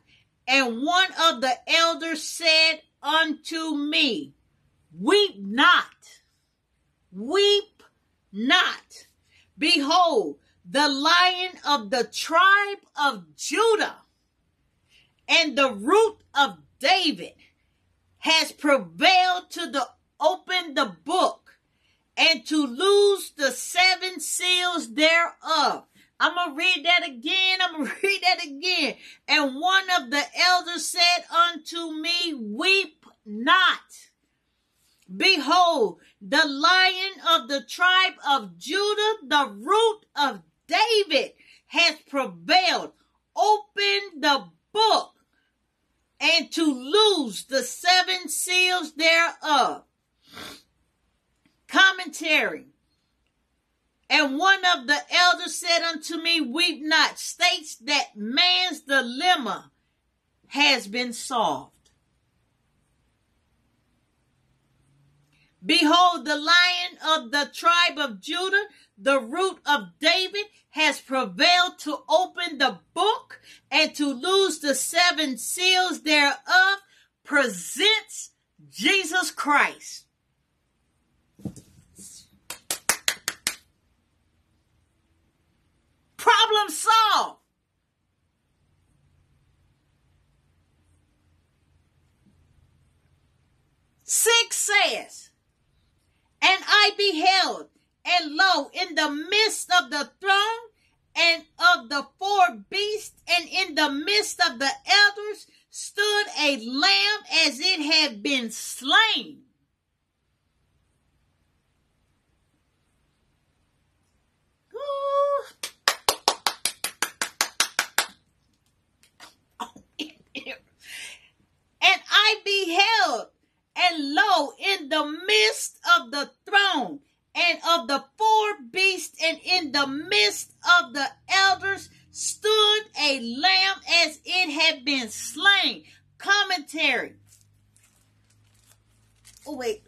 And one of the elders said unto me, Weep not. Weep not. Behold, the lion of the tribe of Judah and the root of David has prevailed to the open the book and to loose the seven seals thereof. I'm going to read that again. I'm going <laughs> to read that again. And one of the elders said unto me, Weep not. Behold, the lion of the tribe of Judah, the root of David, has prevailed. Open the book and to loose the seven seals thereof. Commentary. And one of the elders said unto me, Weep not, states that man's dilemma has been solved. Behold, the lion of the tribe of Judah, the root of David, has prevailed to open the book and to loose the seven seals thereof, presents Jesus Christ. Problem solved. Six says, and I beheld, and lo, in the midst of the throne and of the four beasts, and in the midst of the elders, stood a lamb as it had been slain. <laughs> and I beheld and lo, in the midst of the throne and of the four beasts and in the midst of the elders stood a lamb as it had been slain. Commentary. Oh, wait.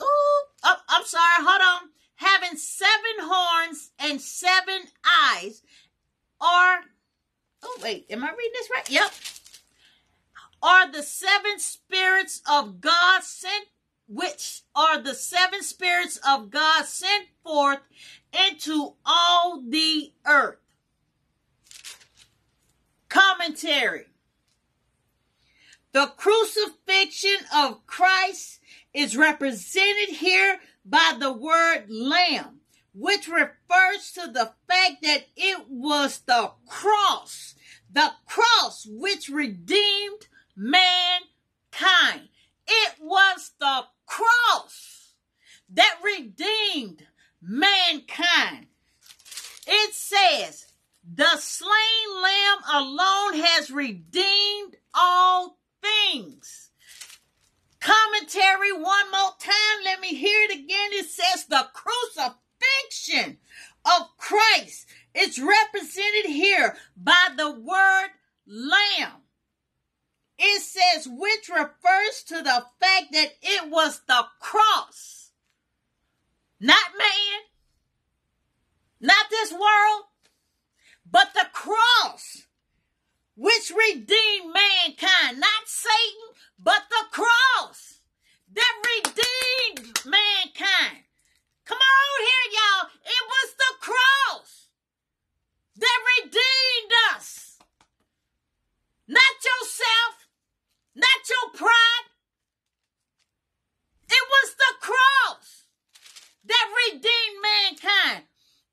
Oh, I'm sorry. Hold on. Having seven horns and seven eyes, are. oh wait, am I reading this right? Yep. Are the seven spirits of God sent, which are the seven spirits of God sent forth into all the earth. Commentary. The crucifixion of Christ is represented here by the word lamb, which refers to the fact that it was the cross, the cross which redeemed mankind. It was the cross that redeemed mankind. It says, the slain lamb alone has redeemed all things. Commentary one more time. Let me hear it again. It says the crucifixion of Christ is represented here by the word lamb. It says, which refers to the fact that it was the cross, not man, not this world, but the cross which redeemed mankind, not Satan, but the cross that redeemed mankind. Come on here, y'all. It was the cross that redeemed us. Not yourself, not your pride. It was the cross that redeemed mankind.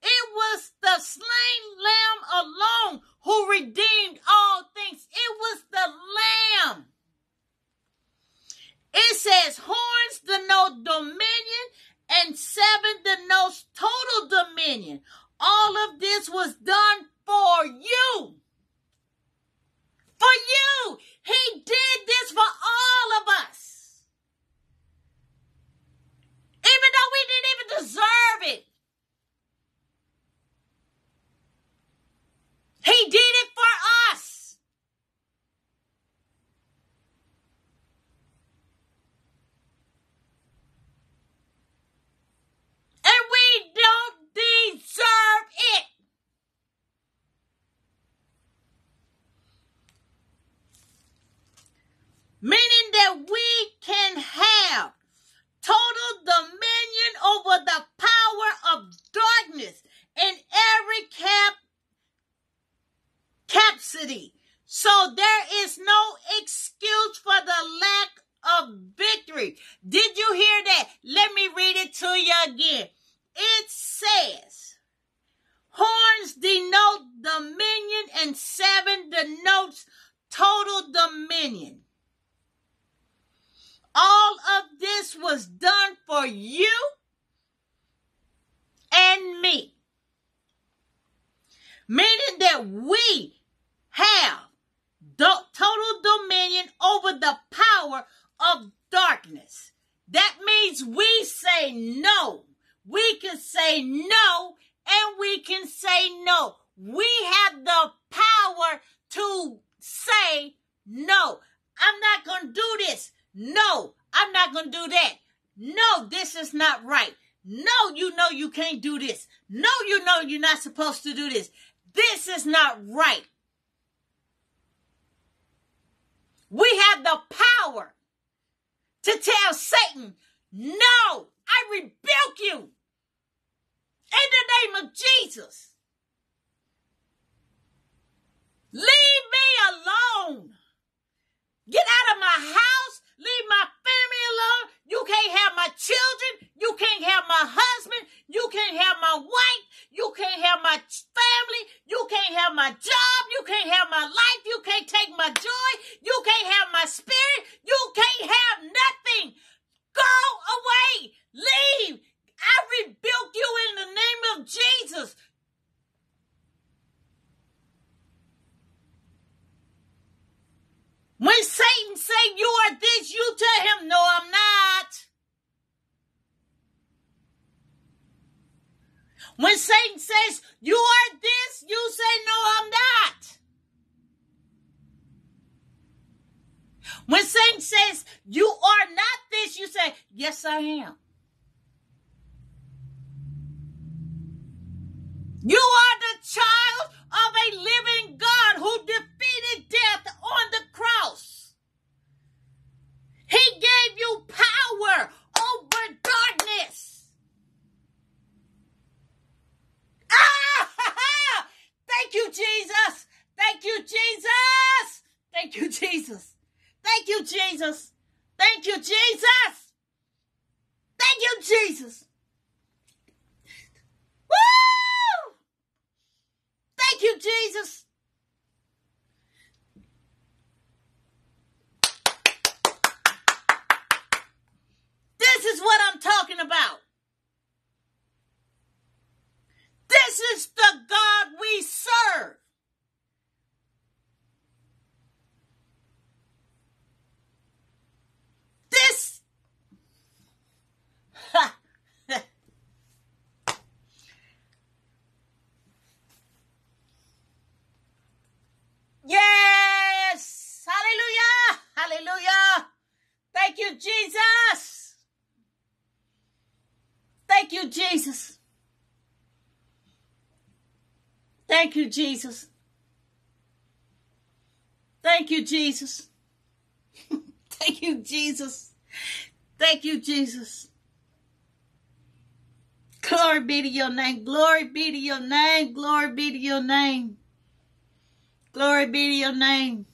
It was the slain lamb alone who redeemed all things. It was the lamb. It says horns denote dominion and seven denotes total dominion. All of this was done for you. For you. He did this for all of us. Even though we didn't even deserve it. He did it for us. Thank you, Jesus. Thank you, Jesus. Thank you, Jesus. Thank you, Jesus. Thank you, Jesus. Thank you, Jesus. Woo! Thank you, Jesus. This is what I'm talking about. This is the God we serve. This. <laughs> yes! Hallelujah! Hallelujah! Thank you, Jesus! Thank you, Jesus. Thank you, Jesus. Thank you, Jesus. <laughs> Thank you, Jesus. Thank you, Jesus. Glory be to your name. Glory be to your name. Glory be to your name. Glory be to your name.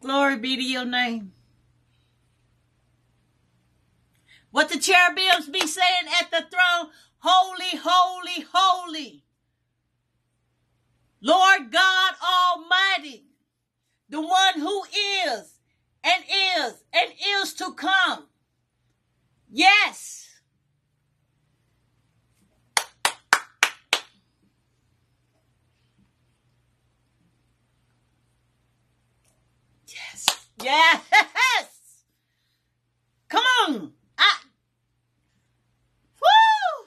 Glory be to your name. What the cherubims be saying at the throne, holy, holy, holy. Lord God Almighty, the one who is and is and is to come. Yes. Yes. Yes. <laughs> Come on. I, woo!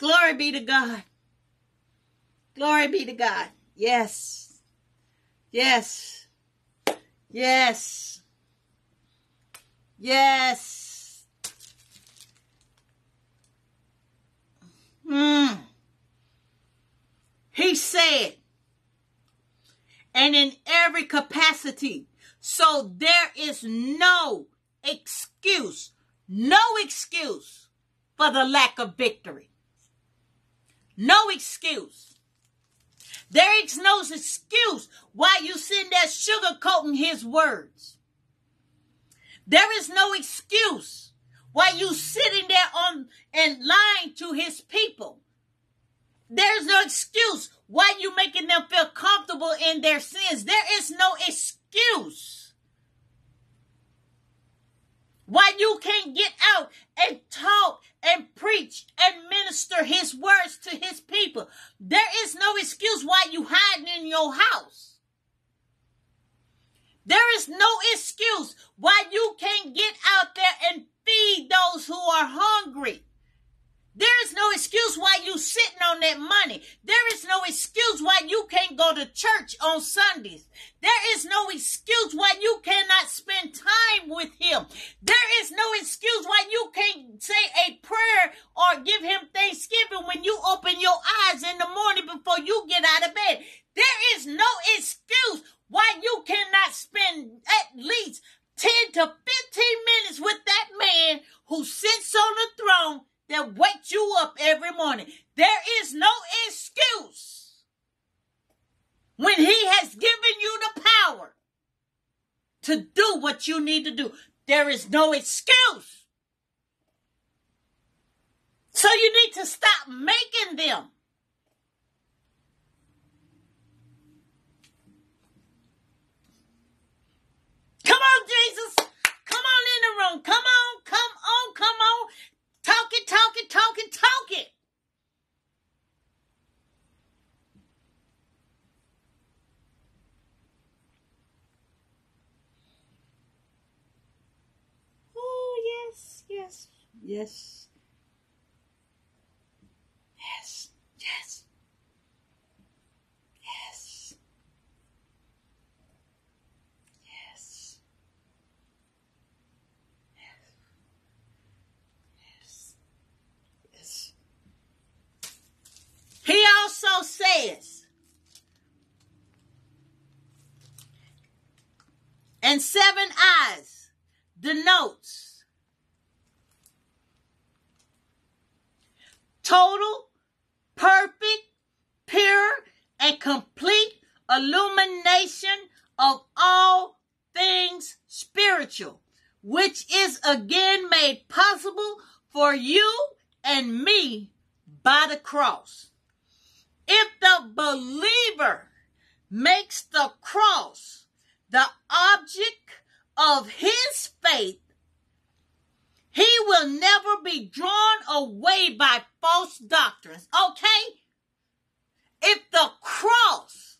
Glory be to God. Glory be to God. Yes. Yes. Yes. Yes. Hmm. He said, and in every capacity. So there is no excuse, no excuse for the lack of victory. No excuse. There is no excuse why you sitting there sugarcoating his words. There is no excuse why you sitting there on and lying to his people. There's no excuse why you making them feel comfortable in their sins. There is no excuse why you can't get out and talk and preach and minister his words to his people. There is no excuse why you hiding in your house. There is no excuse why you can't get out there and feed those who are hungry. There is no excuse why you sitting on that money. There is no excuse why you can't go to church on Sundays. There is no excuse why you cannot spend time with him. There is no excuse why you can't say a prayer or give him thanksgiving when you open your eyes in the morning before you get out of bed. There is no excuse why you cannot spend at least 10 to 15 minutes with that man who sits on the throne that wakes you up every morning. There is no excuse when he has given you the power to do what you need to do. There is no excuse. So you need to stop making them. Come on, Jesus. Yes. Yes. Yes. Yes. Yes. Yes. Yes. He also says, and seven eyes denotes total, perfect, pure, and complete illumination of all things spiritual, which is again made possible for you and me by the cross. If the believer makes the cross the object of his faith, he will never be drawn away by false doctrines. Okay? If the cross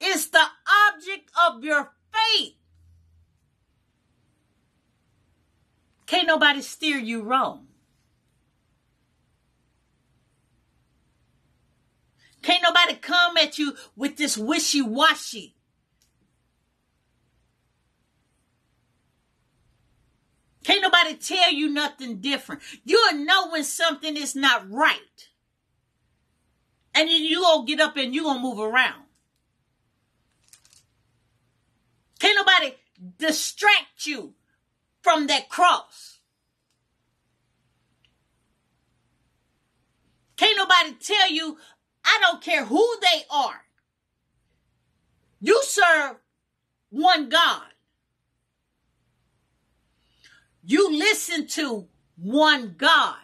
is the object of your faith, can't nobody steer you wrong. Can't nobody come at you with this wishy washy. Can't nobody tell you nothing different. You'll know when something is not right. And then you gonna get up and you gonna move around. Can't nobody distract you from that cross. Can't nobody tell you I don't care who they are. You serve one God. You listen to one God.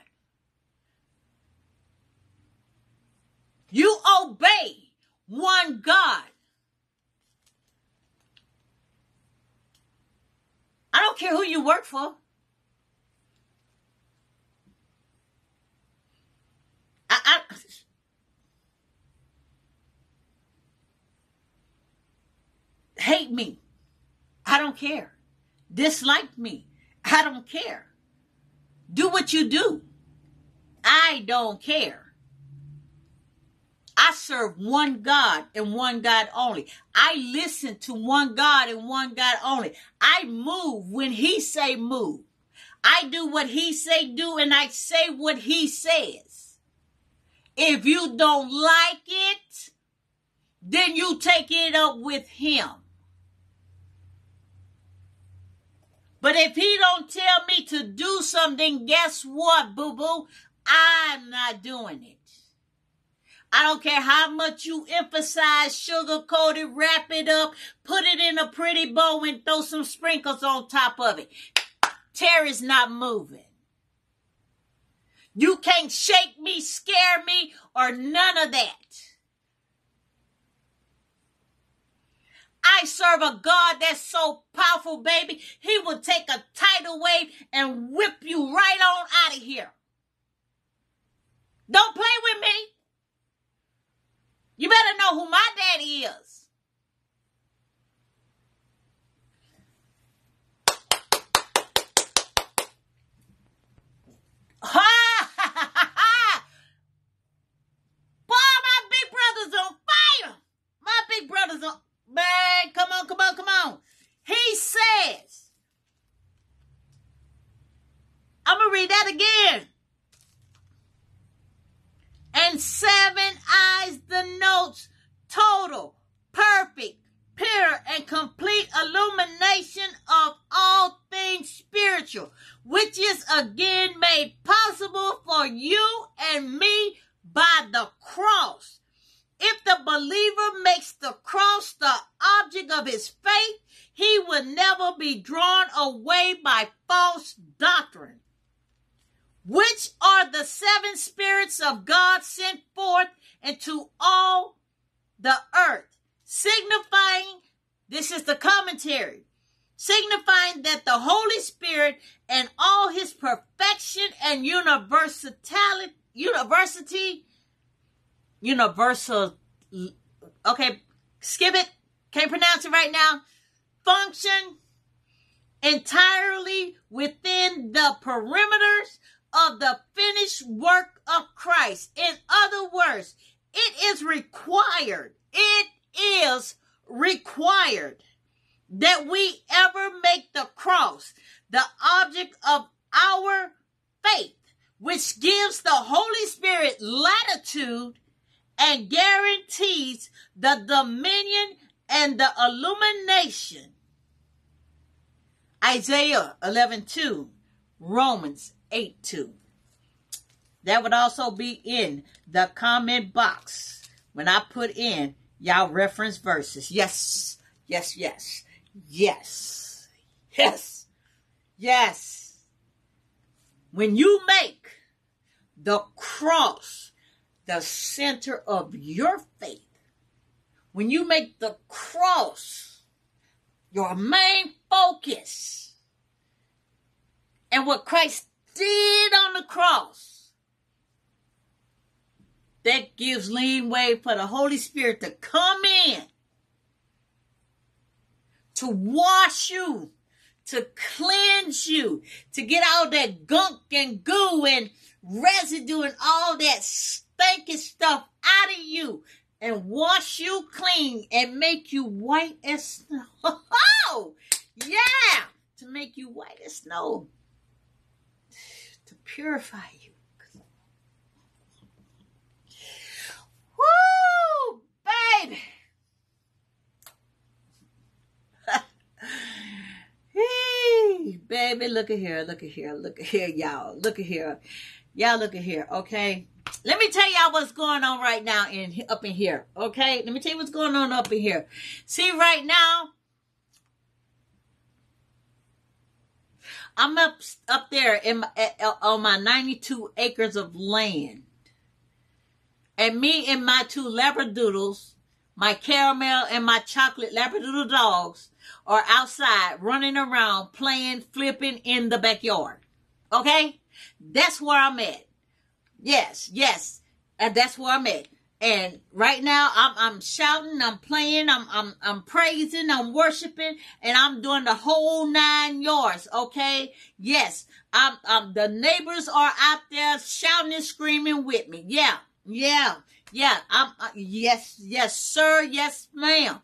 You obey one God. I don't care who you work for. I, I hate me. I don't care. Dislike me. I don't care. Do what you do. I don't care. I serve one God and one God only. I listen to one God and one God only. I move when he say move. I do what he say do and I say what he says. If you don't like it, then you take it up with him. But if he don't tell me to do something, guess what, boo boo? I'm not doing it. I don't care how much you emphasize, sugarcoat it, wrap it up, put it in a pretty bow and throw some sprinkles on top of it. Terri's not moving. You can't shake me, scare me, or none of that. I serve a God that's so powerful, baby. He will take a tidal wave and whip you right on out of here. Don't play with me. You better know who my daddy is. Ha! Boy, my big brother's on fire. My big brother's on. Man, come on, come on, come on. He says, I'm going to read that again. And seven eyes denotes total, perfect, pure, and complete illumination of all things spiritual, which is again made possible for you and me by the cross if the believer makes the cross the object of his faith, he will never be drawn away by false doctrine. Which are the seven spirits of God sent forth into all the earth, signifying, this is the commentary, signifying that the Holy Spirit and all his perfection and universality, university universal, okay, skip it, can't pronounce it right now, function entirely within the perimeters of the finished work of Christ. In other words, it is required, it is required that we ever make the cross the object of our faith, which gives the Holy Spirit latitude and guarantees the dominion and the illumination Isaiah 11 2, Romans 8 2. That would also be in the comment box. When I put in y'all reference verses. Yes, yes, yes, yes, yes, yes. When you make the cross the center of your faith, when you make the cross your main focus, and what Christ did on the cross, that gives leeway for the Holy Spirit to come in to wash you, to cleanse you, to get all that gunk and goo and residue and all that stinky stuff out of you and wash you clean and make you white as snow. <laughs> Oh, yeah, to make you white as snow, to purify you. Woo, <laughs> hey, baby, look at here, look at here, look at here, y'all. Look at here. Y'all look at here, okay? Let me tell y'all what's going on right now in up in here, okay? Let me tell you what's going on up in here. See, right now, I'm up up there in my, on my 92 acres of land, and me and my two labradoodles, my caramel and my chocolate labradoodle dogs, are outside running around playing, flipping in the backyard. Okay, that's where I'm at. Yes, yes. And that's where I'm at. And right now I'm I'm shouting, I'm playing, I'm I'm I'm praising, I'm worshiping, and I'm doing the whole nine yards, okay? Yes. I'm I'm the neighbors are out there shouting and screaming with me. Yeah. Yeah. Yeah. I'm uh, yes, yes, sir, yes, ma'am.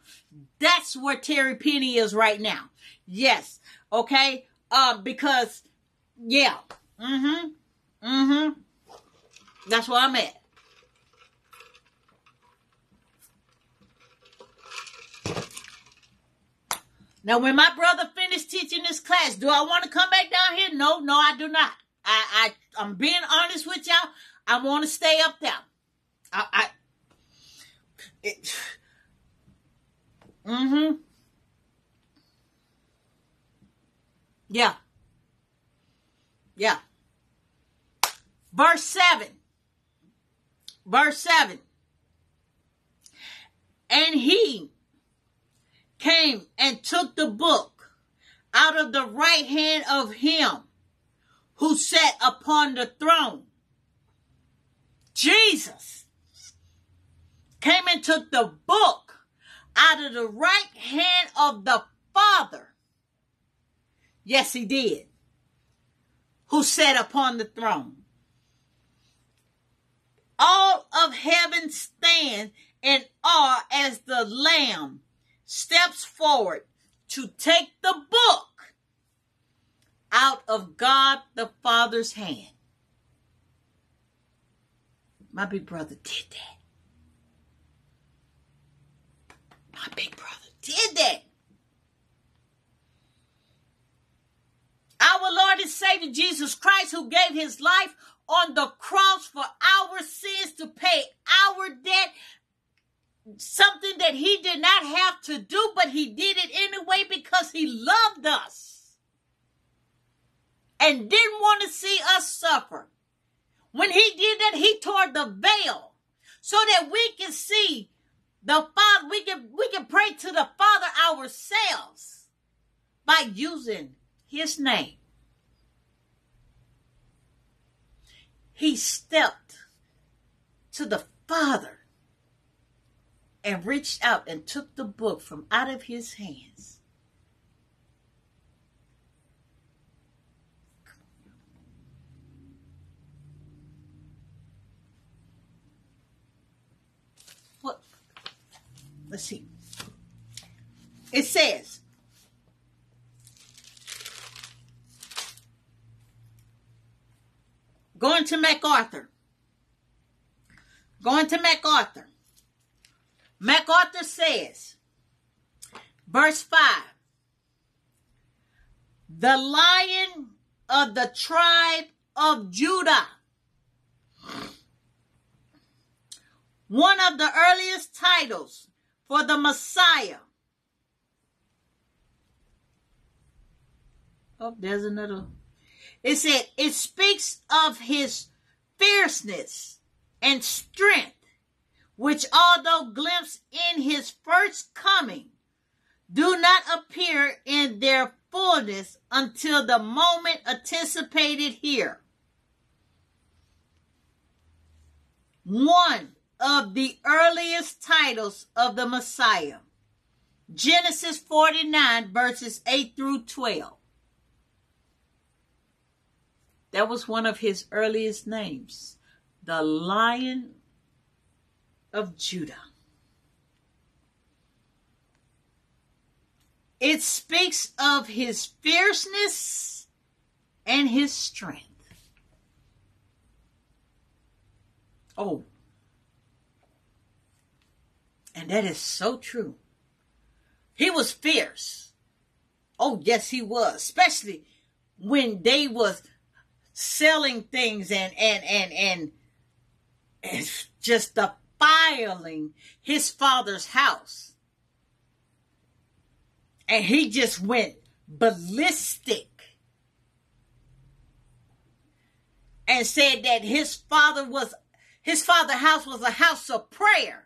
That's where Terri Penny is right now. Yes. Okay? Um, because yeah. Mm-hmm. Mm-hmm. That's where I'm at. Now, when my brother finished teaching this class, do I want to come back down here? No, no, I do not. I, I, I'm being honest with y'all. I want to stay up there. I, I it, mm-hmm. Yeah. Yeah. Verse 7. Verse 7. And he came and took the book out of the right hand of him who sat upon the throne. Jesus came and took the book out of the right hand of the Father. Yes, he did. Who sat upon the throne all of heaven stand in awe as the Lamb steps forward to take the book out of God the Father's hand. My big brother did that. My big brother did that. Our Lord and Savior Jesus Christ, who gave his life on the cross for our sins to pay our debt. Something that he did not have to do, but he did it anyway because he loved us and didn't want to see us suffer. When he did that, he tore the veil so that we can see the Father. We can we can pray to the Father ourselves by using his name. he stepped to the Father and reached out and took the book from out of his hands. Let's see. It says, Going to MacArthur. Going to MacArthur. MacArthur says, verse 5 the lion of the tribe of Judah. One of the earliest titles for the Messiah. Oh, there's another. It said, it speaks of his fierceness and strength, which although glimpsed in his first coming, do not appear in their fullness until the moment anticipated here. One of the earliest titles of the Messiah. Genesis 49 verses 8 through 12. That was one of his earliest names. The Lion of Judah. It speaks of his fierceness and his strength. Oh, and that is so true. He was fierce. Oh, yes, he was. Especially when they was selling things and and and and, and just defiling his father's house. And he just went ballistic and said that his father was his father's house was a house of prayer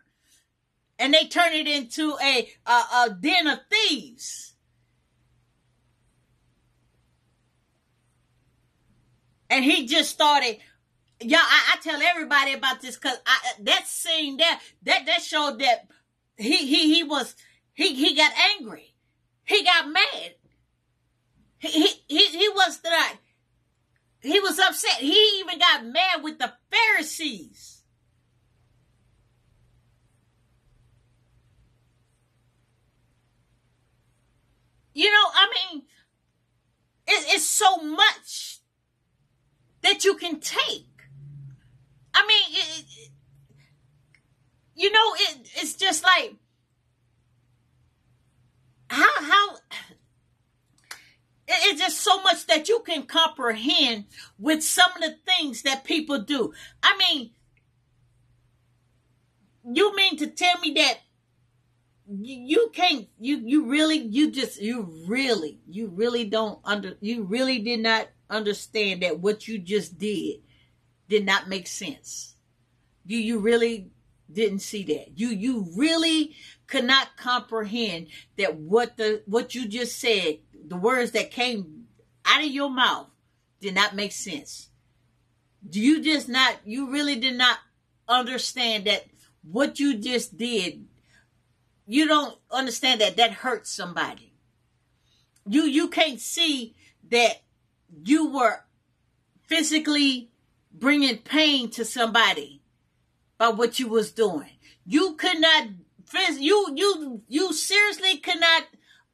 and they turn it into a, a, a den of thieves. And he just started y'all I, I, tell everybody about this because that scene there that that showed that he he he was he he got angry. He got mad. He he he, he was like he was upset. He even got mad with the pharisees You know, I mean, it, it's so much that you can take. I mean, it, it, you know, it, it's just like how how it's just so much that you can comprehend with some of the things that people do. I mean, you mean to tell me that you can't you you really you just you really you really don't under you really did not understand that what you just did did not make sense. You you really didn't see that. You you really could not comprehend that what the what you just said the words that came out of your mouth did not make sense. Do you just not you really did not understand that what you just did you don't understand that that hurts somebody. You you can't see that you were physically bringing pain to somebody by what you was doing. You could not you you you seriously could not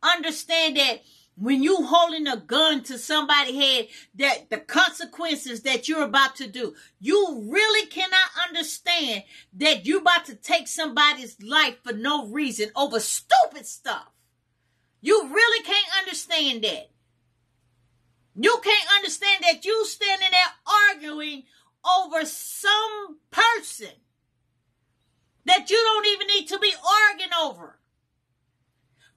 understand that when you holding a gun to somebody's head that the consequences that you're about to do you really cannot understand that you're about to take somebody's life for no reason over stupid stuff. You really can't understand that. You can't understand that you standing there arguing over some person that you don't even need to be arguing over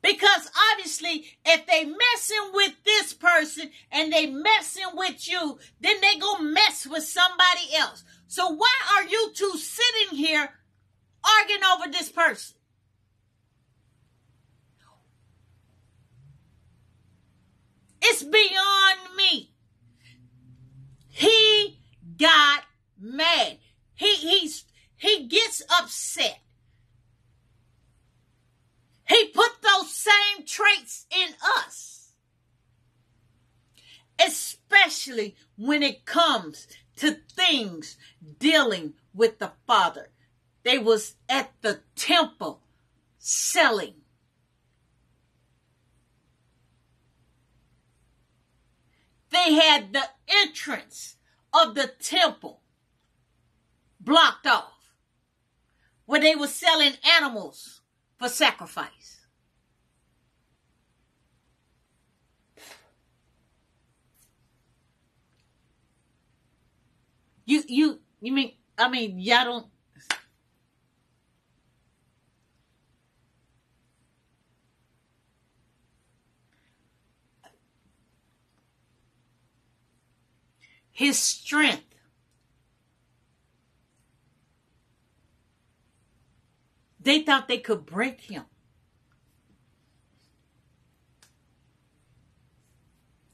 because obviously, if they messing with this person and they messing with you, then they gonna mess with somebody else. So why are you two sitting here arguing over this person? It's beyond me. He got mad. He he's he gets upset. He put those same traits in us. Especially when it comes to things dealing with the Father. They was at the temple selling. They had the entrance of the temple blocked off where they were selling animals for sacrifice. You you you mean I mean y'all don't his strength They thought they could break him.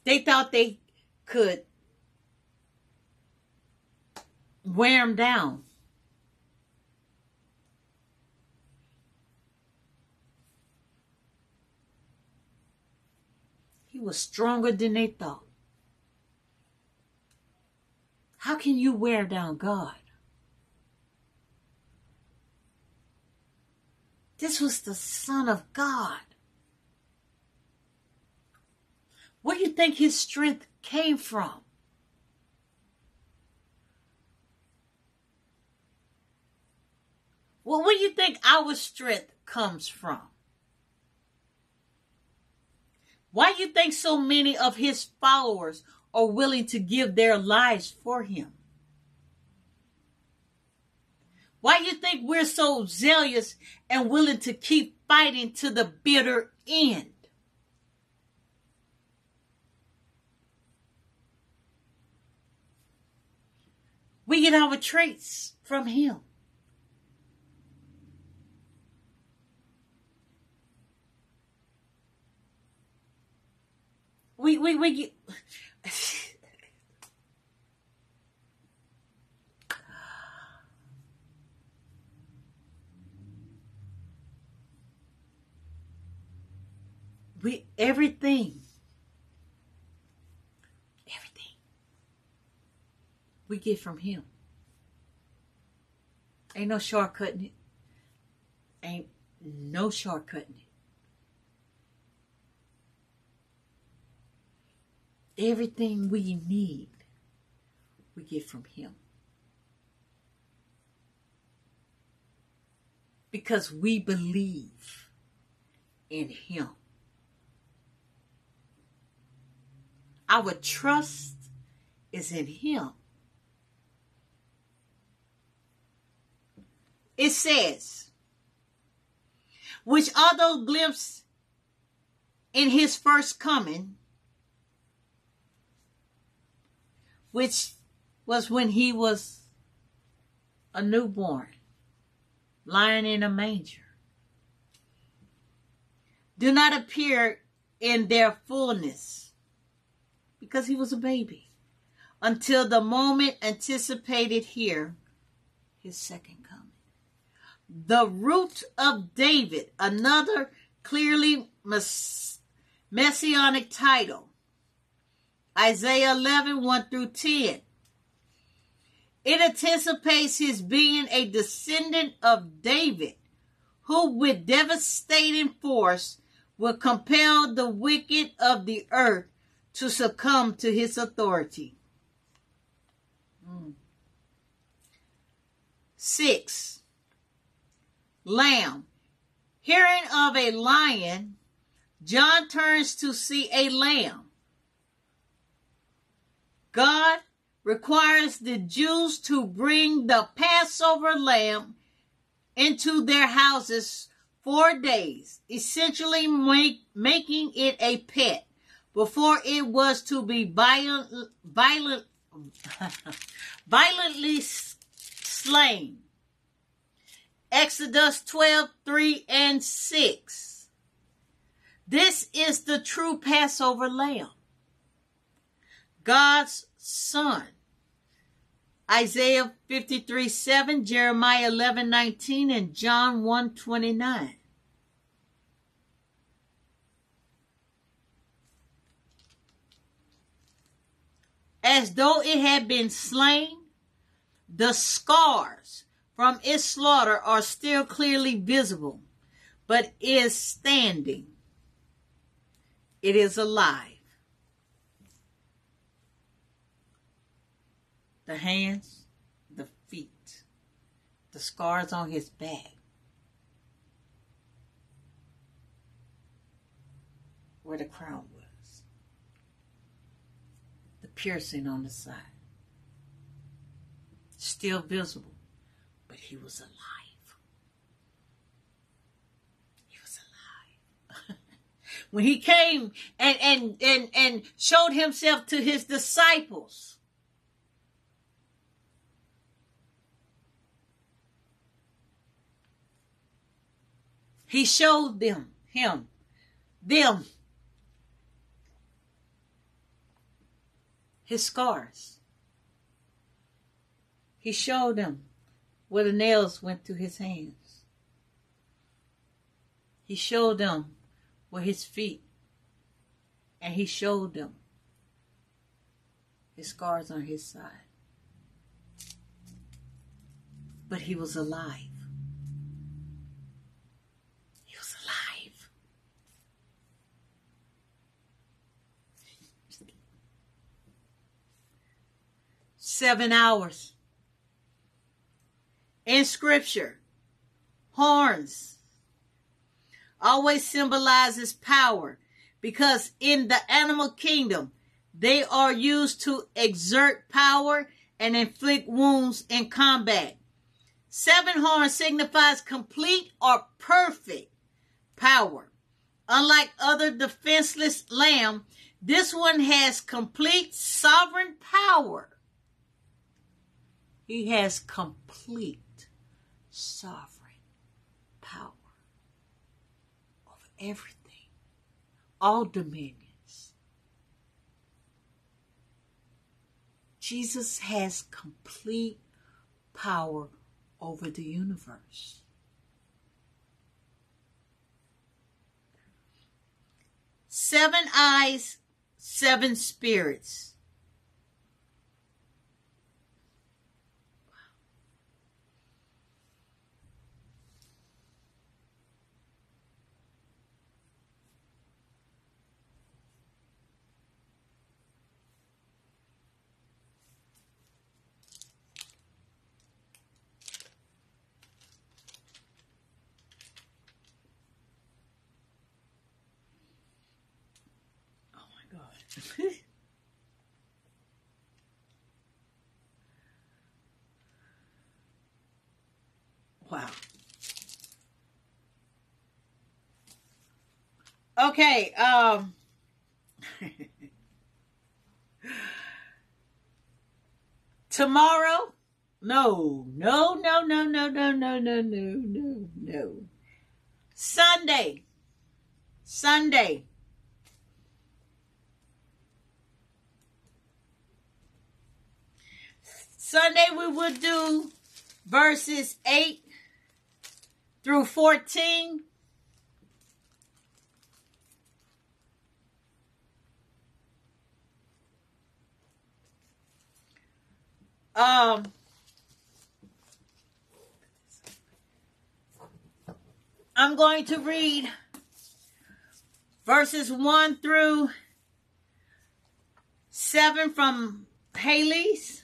They thought they could wear him down. He was stronger than they thought. How can you wear down God? This was the Son of God. Where do you think his strength came from? Well, where do you think our strength comes from? Why do you think so many of his followers are willing to give their lives for him? Why do you think we're so zealous and willing to keep fighting to the bitter end? We get our traits from him. We we we get <laughs> we everything. Everything. We get from him. Ain't no shortcutting it. Ain't no shortcutting it. Everything we need we get from him. Because we believe in him Our trust is in Him. It says, which although glimpsed in his first coming, which was when he was a newborn, lying in a manger, do not appear in their fullness because he was a baby until the moment anticipated here, his second coming. The root of David, another clearly messianic title. Isaiah 11, 1 through 10. It anticipates his being a descendant of David, who with devastating force will compel the wicked of the earth to succumb to his authority. Mm. Six, lamb. Hearing of a lion, John turns to see a lamb. God requires the Jews to bring the Passover lamb into their houses four days, essentially make, making it a pet before it was to be violent, violent, <laughs> violently slain. Exodus 12, 3 and 6. This is the true Passover lamb. God's son. Isaiah 53, 7, Jeremiah 11, 19, and John 1, 29. As though it had been slain. The scars from its slaughter are still clearly visible, but is standing. It is alive. The hands, the feet, the scars on his back. Where the crown was piercing on the side. still visible, but he was alive. He was alive. <laughs> when he came and, and, and, and showed himself to his disciples, he showed them, him, them, his scars. He showed them where the nails went through his hands. He showed them where his feet, and he showed them his scars on his side. But he was alive. He was alive. Seven hours in scripture. Horns always symbolizes power because in the animal kingdom, they are used to exert power and inflict wounds in combat. Seven horns signifies complete or perfect power. Unlike other defenseless lamb, this one has complete sovereign power. He has complete sovereign power over everything, all dominions. Jesus has complete power over the universe. Seven eyes, seven spirits. Wow. Okay, um. <laughs> Tomorrow? No no no no no no no no no no. No sunday. Sunday. Sunday we will do verses 8 through 14. Um, I'm going to read verses 1 through 7 from Halley's.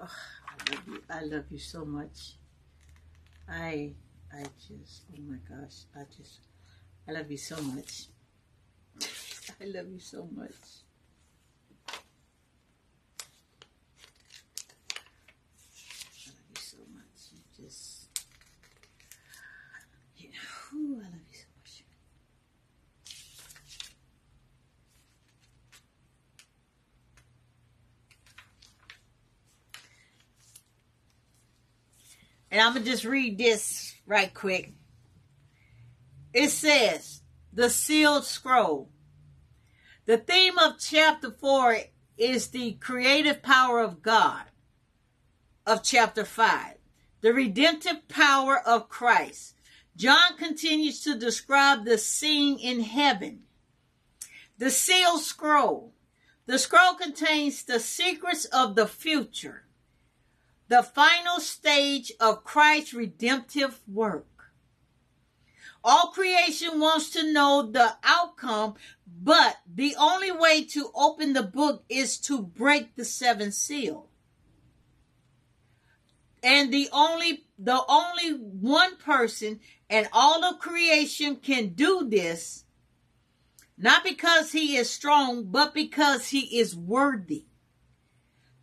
I love you so much. I I just oh my gosh, I just I love you so much. <laughs> I love you so much. I love you so much. You just yeah, whew, I love you so much. And I'm going to just read this right quick. It says, The Sealed Scroll. The theme of chapter 4 is the creative power of God, of chapter 5, the redemptive power of Christ. John continues to describe the scene in heaven. The sealed scroll. The scroll contains the secrets of the future the final stage of Christ's redemptive work. All creation wants to know the outcome, but the only way to open the book is to break the seventh seal. and the only the only one person and all of creation can do this not because he is strong but because he is worthy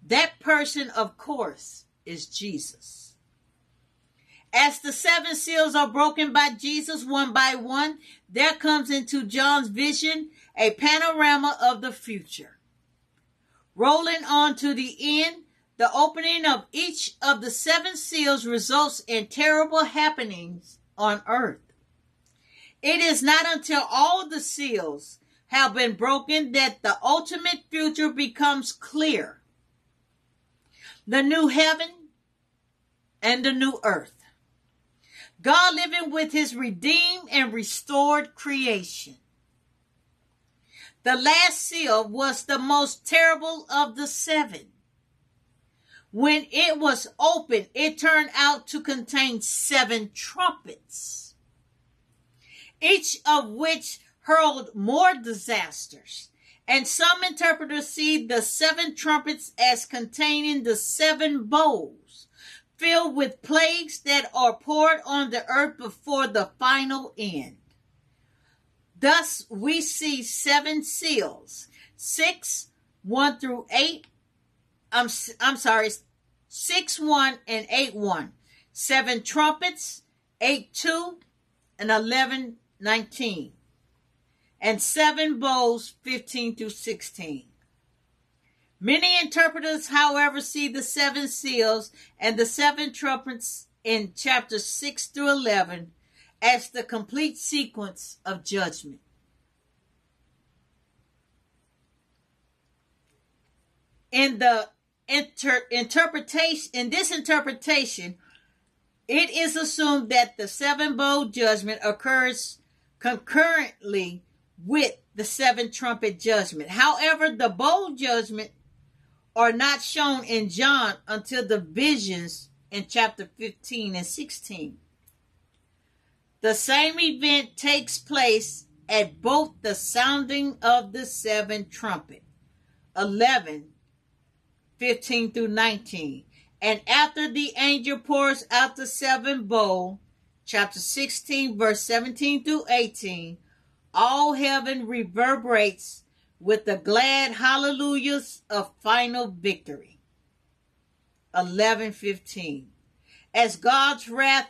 that person of course is Jesus as the seven seals are broken by Jesus one by one there comes into John's vision a panorama of the future rolling on to the end the opening of each of the seven seals results in terrible happenings on earth. It is not until all the seals have been broken that the ultimate future becomes clear. The new heaven and the new earth. God living with his redeemed and restored creation. The last seal was the most terrible of the seven. When it was opened, it turned out to contain seven trumpets, each of which hurled more disasters. And some interpreters see the seven trumpets as containing the seven bowls filled with plagues that are poured on the earth before the final end. Thus, we see seven seals, six, one through eight. I'm, I'm sorry, 6 1 and 8 1. Seven trumpets, 8 2 and 11 19. And seven bowls, 15 through 16. Many interpreters, however, see the seven seals and the seven trumpets in chapter 6 through 11 as the complete sequence of judgment. In the inter- interpretation in this interpretation it is assumed that the seven bowl judgment occurs concurrently with the seven trumpet judgment however the bowl judgment are not shown in john until the visions in chapter 15 and 16 the same event takes place at both the sounding of the seven trumpet 11 15 through 19. And after the angel pours out the seven bowl, chapter 16, verse 17 through 18, all heaven reverberates with the glad hallelujahs of final victory. 11:15 As God's wrath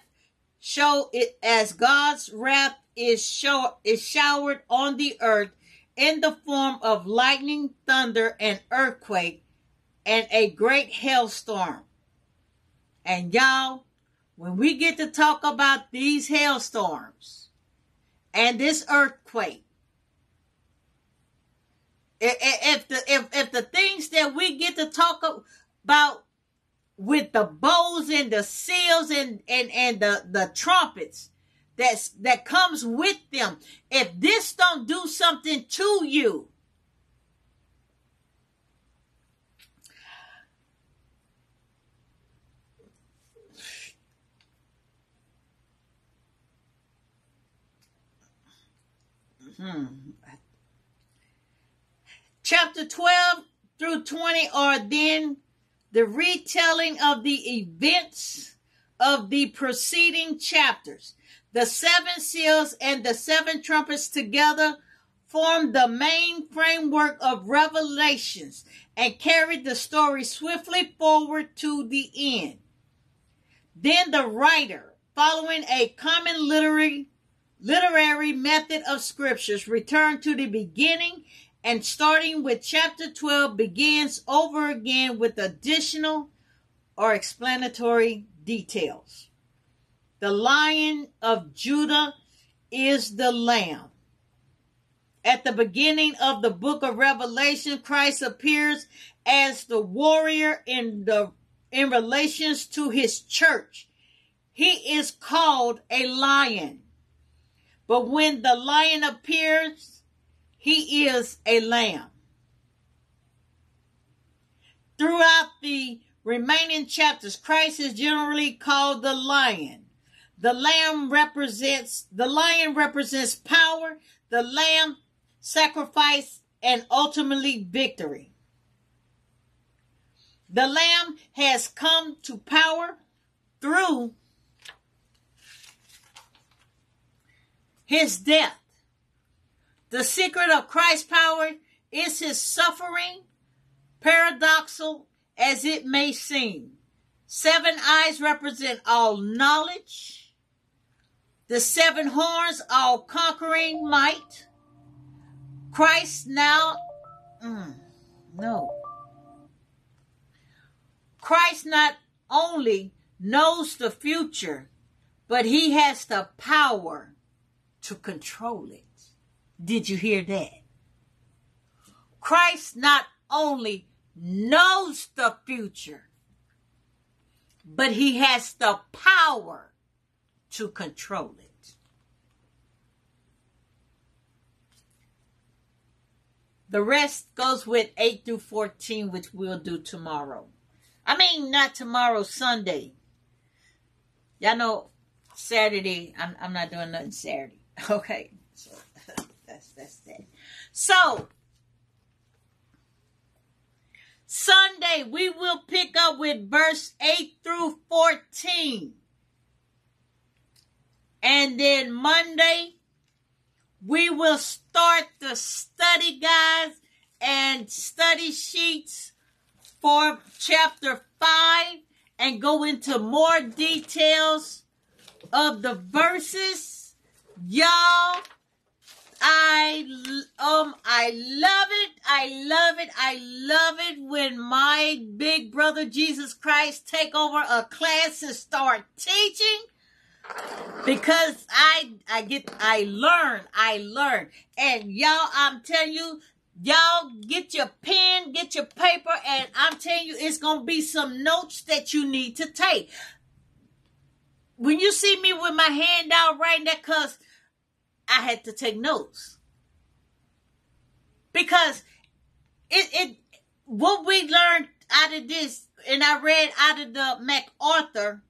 show it as God's wrath is show is showered on the earth in the form of lightning, thunder, and earthquake, and a great hailstorm. And y'all, when we get to talk about these hailstorms and this earthquake, if the if, if the things that we get to talk about with the bows and the seals and and and the the trumpets that's that comes with them if this don't do something to you Chapter 12 through 20 are then the retelling of the events of the preceding chapters. The seven seals and the seven trumpets together form the main framework of revelations and carry the story swiftly forward to the end. Then the writer, following a common literary literary method of scriptures return to the beginning and starting with chapter 12 begins over again with additional or explanatory details. The lion of Judah is the lamb. At the beginning of the book of Revelation, Christ appears as the warrior in the in relations to his church. He is called a lion. But when the lion appears, he is a lamb. Throughout the remaining chapters, Christ is generally called the lion. The lamb represents, the lion represents power, the lamb sacrifice, and ultimately victory. The lamb has come to power, through his death. The secret of Christ's power is his suffering, paradoxical as it may seem. Seven eyes represent all knowledge. The seven horns, all conquering might. Christ now, mm, no. Christ not only knows the future, but he has the power to control it. Did you hear that? Christ not only knows the future, but he has the power to control it. The rest goes with 8 through 14, which we'll do tomorrow. I mean, not tomorrow, Sunday. Y'all know Saturday, I'm, I'm not doing nothing Saturday. <laughs> Okay, so <laughs> that's that's that. So Sunday we will pick up with verse 8 through 14. And then Monday we will start the study guides and study sheets for chapter 5 and go into more details of the verses Y'all, I um I love it. I love it. I love it when my big brother Jesus Christ take over a class and start teaching because I I get I learn I learn and y'all I'm telling you y'all get your pen get your paper and I'm telling you it's gonna be some notes that you need to take when you see me with my hand out right there cause I had to take notes. Because it, it what we learned out of this, and I read out of the MacArthur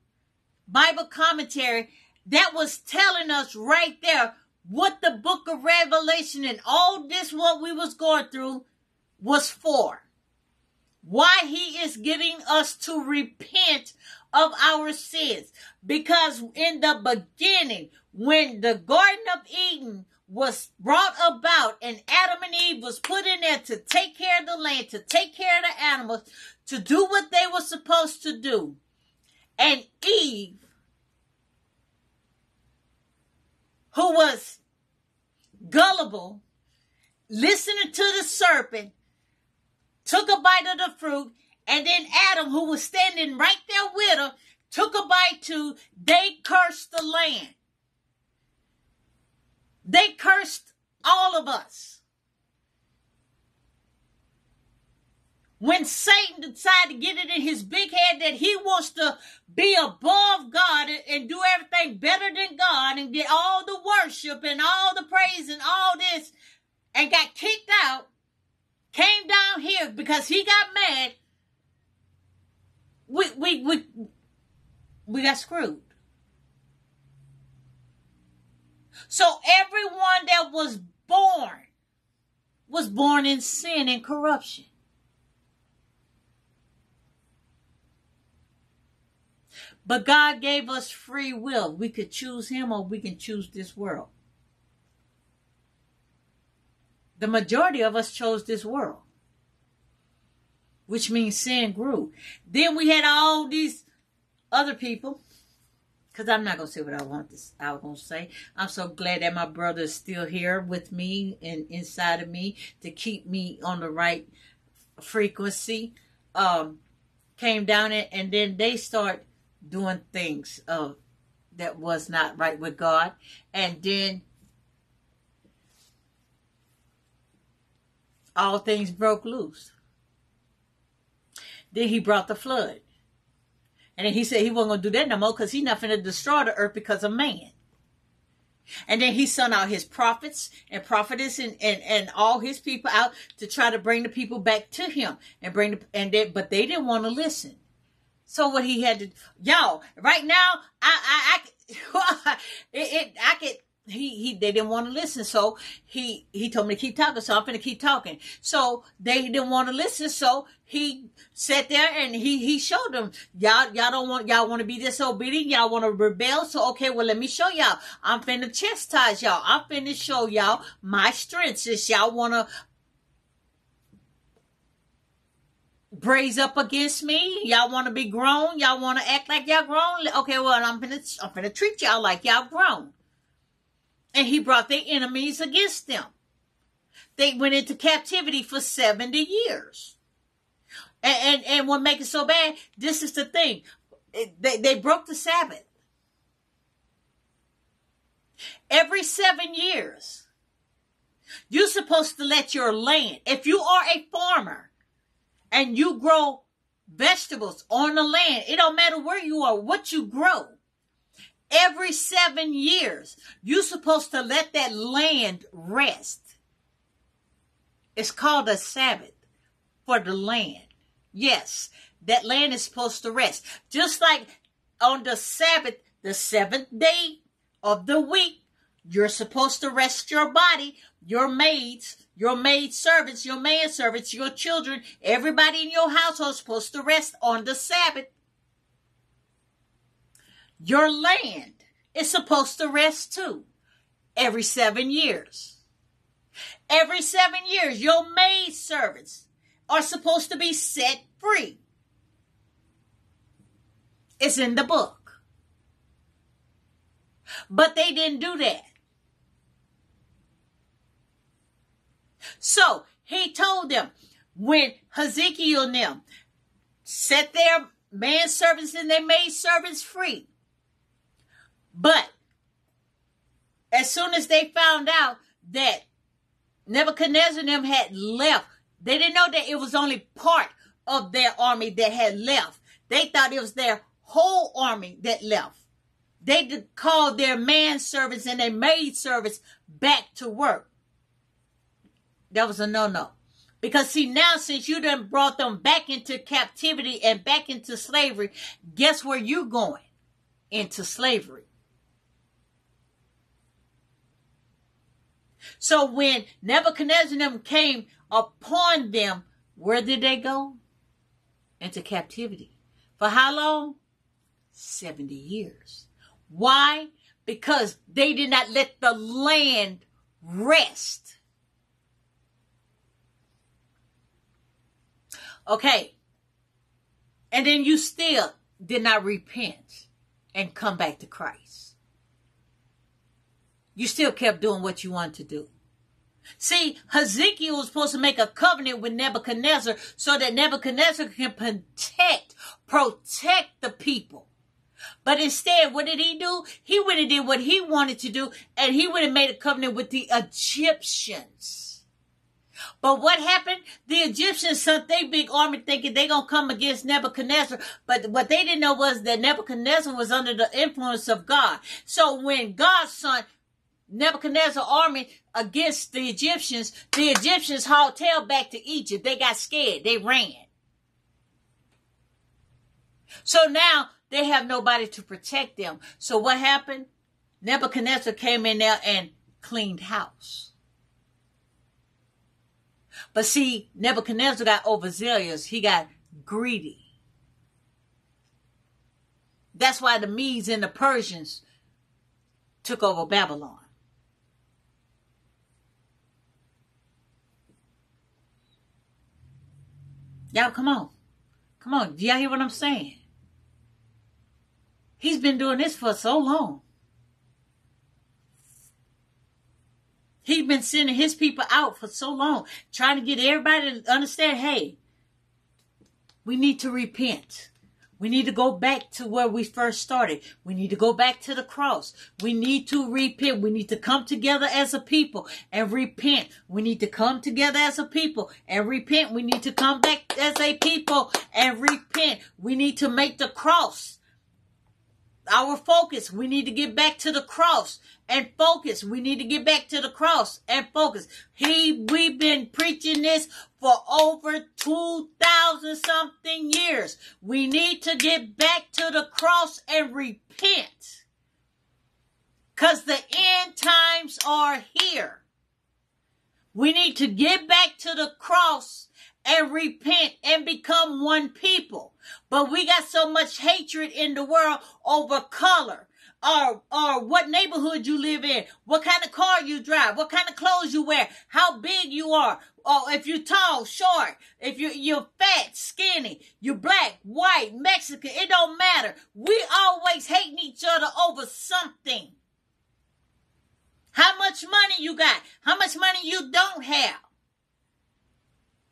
Bible commentary, that was telling us right there what the book of Revelation and all this what we was going through was for. Why he is getting us to repent of our sins. Because in the beginning, when the Garden of Eden was brought about and Adam and Eve was put in there to take care of the land, to take care of the animals, to do what they were supposed to do. And Eve, who was gullible, listening to the serpent, took a bite of the fruit, and then Adam, who was standing right there with her, took a bite too. They cursed the land. They cursed all of us. When Satan decided to get it in his big head that he wants to be above God and do everything better than God and get all the worship and all the praise and all this and got kicked out, came down here because he got mad, we we we we got screwed. So everyone that was born was born in sin and corruption. But God gave us free will. We could choose Him or we can choose this world. The majority of us chose this world, which means sin grew. Then we had all these other people because I'm not gonna say what I want this. I was gonna say. I'm so glad that my brother is still here with me and inside of me to keep me on the right frequency. Um, came down it, and then they start doing things uh, that was not right with God, and then all things broke loose. Then he brought the flood. And then he said he wasn't going to do that no more because he's not going to destroy the earth because of man. And then he sent out his prophets and prophetess and, and, and all his people out to try to bring the people back to him and bring the, and they, but they didn't want to listen. So what he had to, y'all, right now, I, I, I, <laughs> it, it, I could he he they didn't want to listen so he he told me to keep talking so i'm gonna keep talking so they didn't want to listen so he sat there and he he showed them y'all y'all don't want y'all want to be disobedient y'all want to rebel so okay well let me show y'all i'm finna chastise y'all i'm finna show y'all my strength since y'all want to braise up against me. Y'all want to be grown. Y'all want to act like y'all grown. Okay, well, I'm gonna I'm gonna treat y'all like y'all grown and he brought their enemies against them. They went into captivity for 70 years. And, and, and what makes it so bad, this is the thing. They, they broke the Sabbath. Every seven years, you're supposed to let your land, if you are a farmer and you grow vegetables on the land, it don't matter where you are, what you grow every seven years. You're supposed to let that land rest. It's called a Sabbath for the land. Yes, that land is supposed to rest. Just like on the Sabbath, the seventh day of the week, you're supposed to rest your body, your maids, your maid servants, your man servants, your children, everybody in your household is supposed to rest on the Sabbath. Your land is supposed to rest too every seven years. Every seven years, your maid servants are supposed to be set free. It's in the book. But they didn't do that. So he told them when Hezekiah and them set their manservants and their maid servants free, but as soon as they found out that Nebuchadnezzar and them had left, they didn't know that it was only part of their army that had left. They thought it was their whole army that left. They called their man servants and their maid servants back to work. That was a no-no. Because see now since you done brought them back into captivity and back into slavery, guess where you going? Into slavery. So when Nebuchadnezzar came upon them, where did they go? Into captivity. For how long? 70 years. Why? Because they did not let the land rest. Okay. And then you still did not repent and come back to Christ you still kept doing what you wanted to do. See, Hezekiah was supposed to make a covenant with Nebuchadnezzar so that Nebuchadnezzar can protect, protect the people. But instead, what did he do? He went and did what he wanted to do, and he would have made a covenant with the Egyptians. But what happened? The Egyptians sent their big army thinking they're gonna come against Nebuchadnezzar. But what they didn't know was that Nebuchadnezzar was under the influence of God. So when God sent Nebuchadnezzar army against the Egyptians, the Egyptians hauled tail back to Egypt. They got scared. They ran. So now they have nobody to protect them. So what happened? Nebuchadnezzar came in there and cleaned house. But see, Nebuchadnezzar got overzealous. He got greedy. That's why the Medes and the Persians took over Babylon. Y'all, come on. Come on. Do y'all hear what I'm saying? He's been doing this for so long. He's been sending his people out for so long, trying to get everybody to understand hey, we need to repent. We need to go back to where we first started. We need to go back to the cross. We need to repent. We need to come together as a people and repent. We need to come together as a people and repent. We need to come back as a people and repent. We need to make the cross our focus. We need to get back to the cross and focus. We need to get back to the cross and focus. He, we've been preaching this for over 2,000 something years. We need to get back to the cross and repent. Because the end times are here. We need to get back to the cross and repent and become one people. But we got so much hatred in the world over color or or what neighborhood you live in, what kind of car you drive, what kind of clothes you wear, how big you are, or if you're tall, short, if you you're fat, skinny, you're black, white, Mexican, it don't matter. We always hating each other over something. How much money you got? How much money you don't have?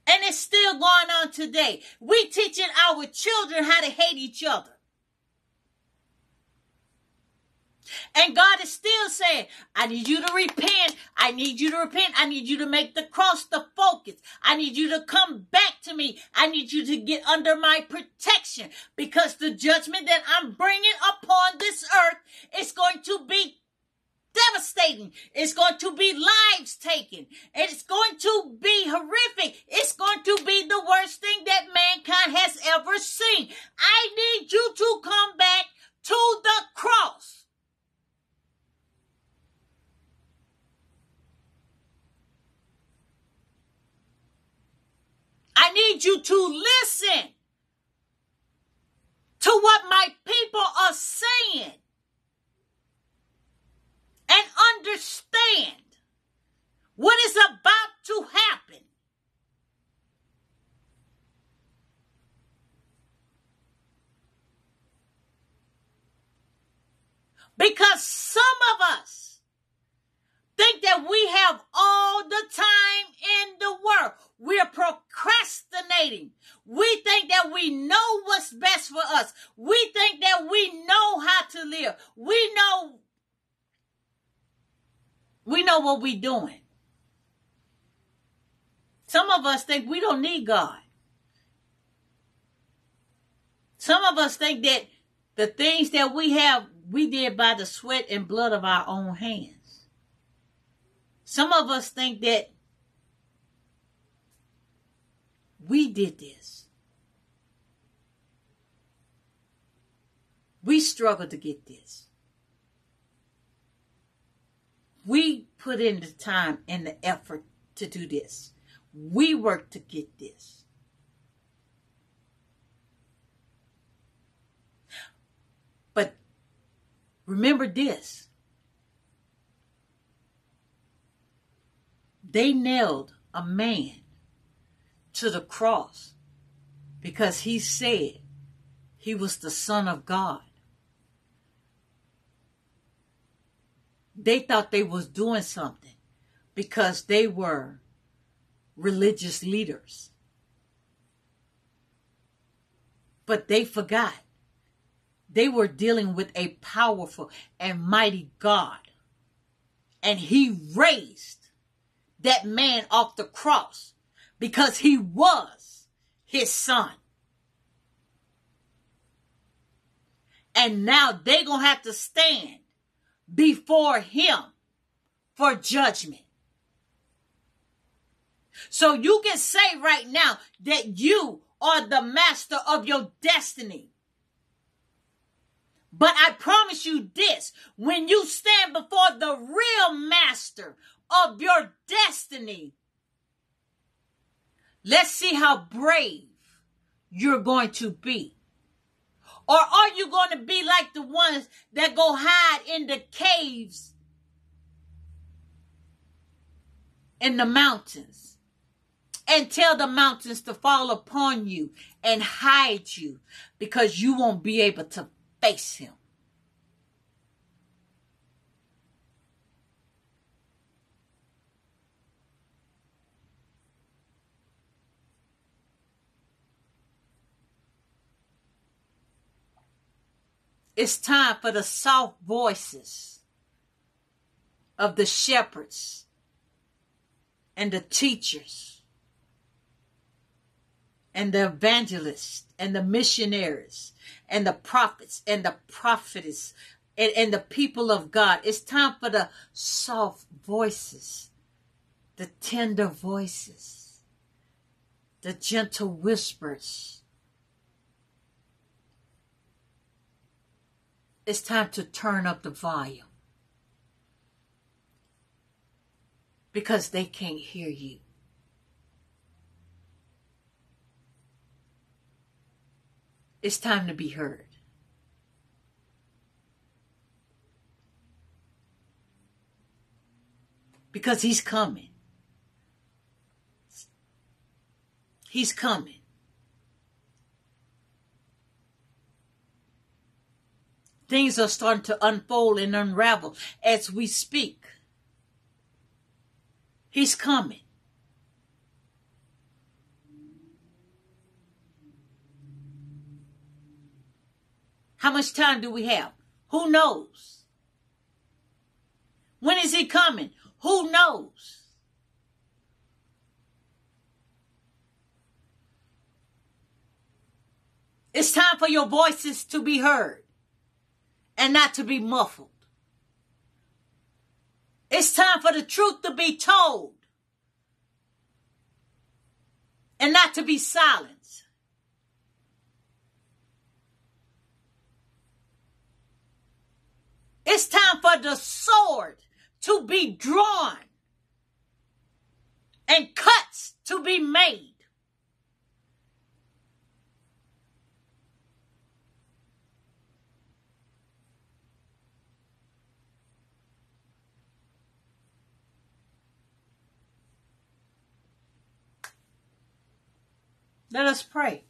And it's still going on today. We teaching our children how to hate each other. And God is still saying, I need you to repent. I need you to repent. I need you to make the cross the focus. I need you to come back to me. I need you to get under my protection because the judgment that I'm bringing upon this earth is going to be devastating. It's going to be lives taken. It's going to be horrific. It's going to be the worst thing that mankind has ever seen. I need you to come back to the cross. I need you to listen to what my people are saying and understand what is about to happen. Because some of us think that we have all the time in the world. We're procrastinating. We think that we know what's best for us. We think that we know how to live. We know we know what we're doing. Some of us think we don't need God. Some of us think that the things that we have, we did by the sweat and blood of our own hands. Some of us think that we did this. We struggled to get this. We put in the time and the effort to do this. We work to get this. But remember this. They nailed a man to the cross because he said he was the Son of God. They thought they was doing something because they were religious leaders. But they forgot. They were dealing with a powerful and mighty God. And he raised that man off the cross because he was his son. And now they're going to have to stand before him for judgment. So you can say right now that you are the master of your destiny. But I promise you this when you stand before the real master of your destiny, let's see how brave you're going to be. Or are you going to be like the ones that go hide in the caves in the mountains and tell the mountains to fall upon you and hide you because you won't be able to face him? It's time for the soft voices of the shepherds and the teachers and the evangelists and the missionaries and the prophets and the prophetess and, and the people of God. It's time for the soft voices, the tender voices, the gentle whispers it's time to turn up the volume because they can't hear you. It's time to be heard. Because he's coming. He's coming. Things are starting to unfold and unravel as we speak. He's coming. How much time do we have? Who knows? When is he coming? Who knows? It's time for your voices to be heard and not to be muffled. It's time for the truth to be told and not to be silenced. It's time for the sword to be drawn and cuts to be made. Let us pray.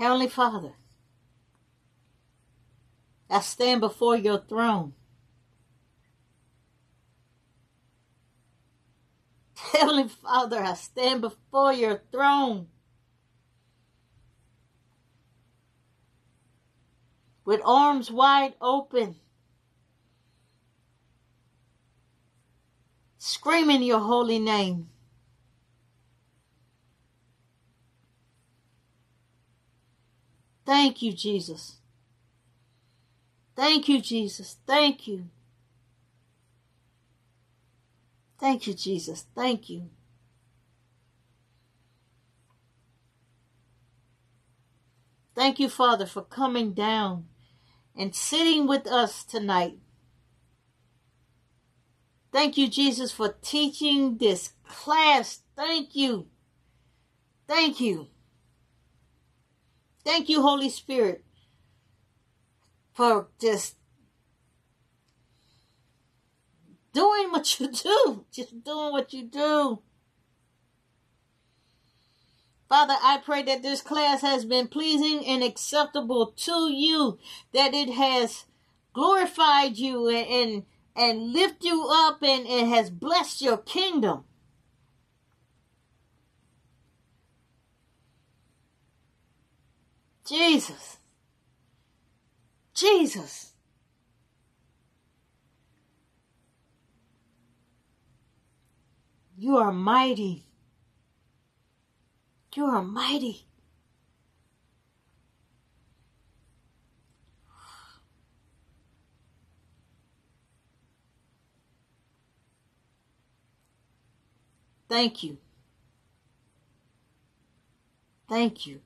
Heavenly Father, I stand before your throne. <laughs> Heavenly Father, I stand before your throne with arms wide open, screaming your holy name. Thank you, Jesus. Thank you, Jesus. Thank you. Thank you, Jesus. Thank you. Thank you, Father, for coming down and sitting with us tonight. Thank you, Jesus, for teaching this class. Thank you. Thank you. Thank you, Holy Spirit, for just doing what you <laughs> do. Just doing what you do. Father, I pray that this class has been pleasing and acceptable to you, that it has glorified you and, and, and lift you up and, and has blessed your kingdom. Jesus. Jesus. You are mighty. You are mighty. Thank you. Thank you.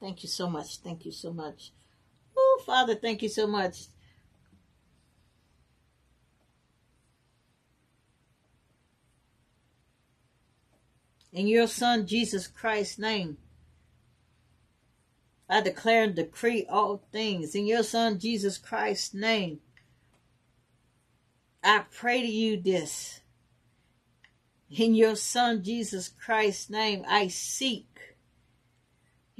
Thank you so much. Thank you so much. Oh, Father, thank you so much. In your Son, Jesus Christ's name, I declare and decree all things. In your Son, Jesus Christ's name, I pray to you this. In your Son, Jesus Christ's name, I seek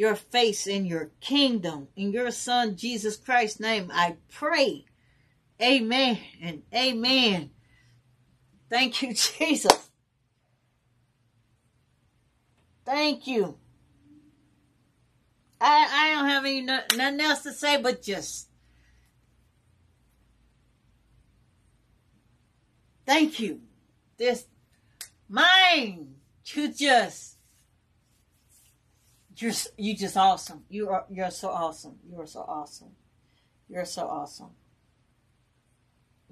your face in your kingdom. In your Son, Jesus Christ's name, I pray. Amen and amen. Thank you, <laughs> Jesus. Thank you. I I don't have any nothing else to say, but just thank you. This mine. to just you're you just awesome. You are you're so awesome. You are so awesome. You're so awesome.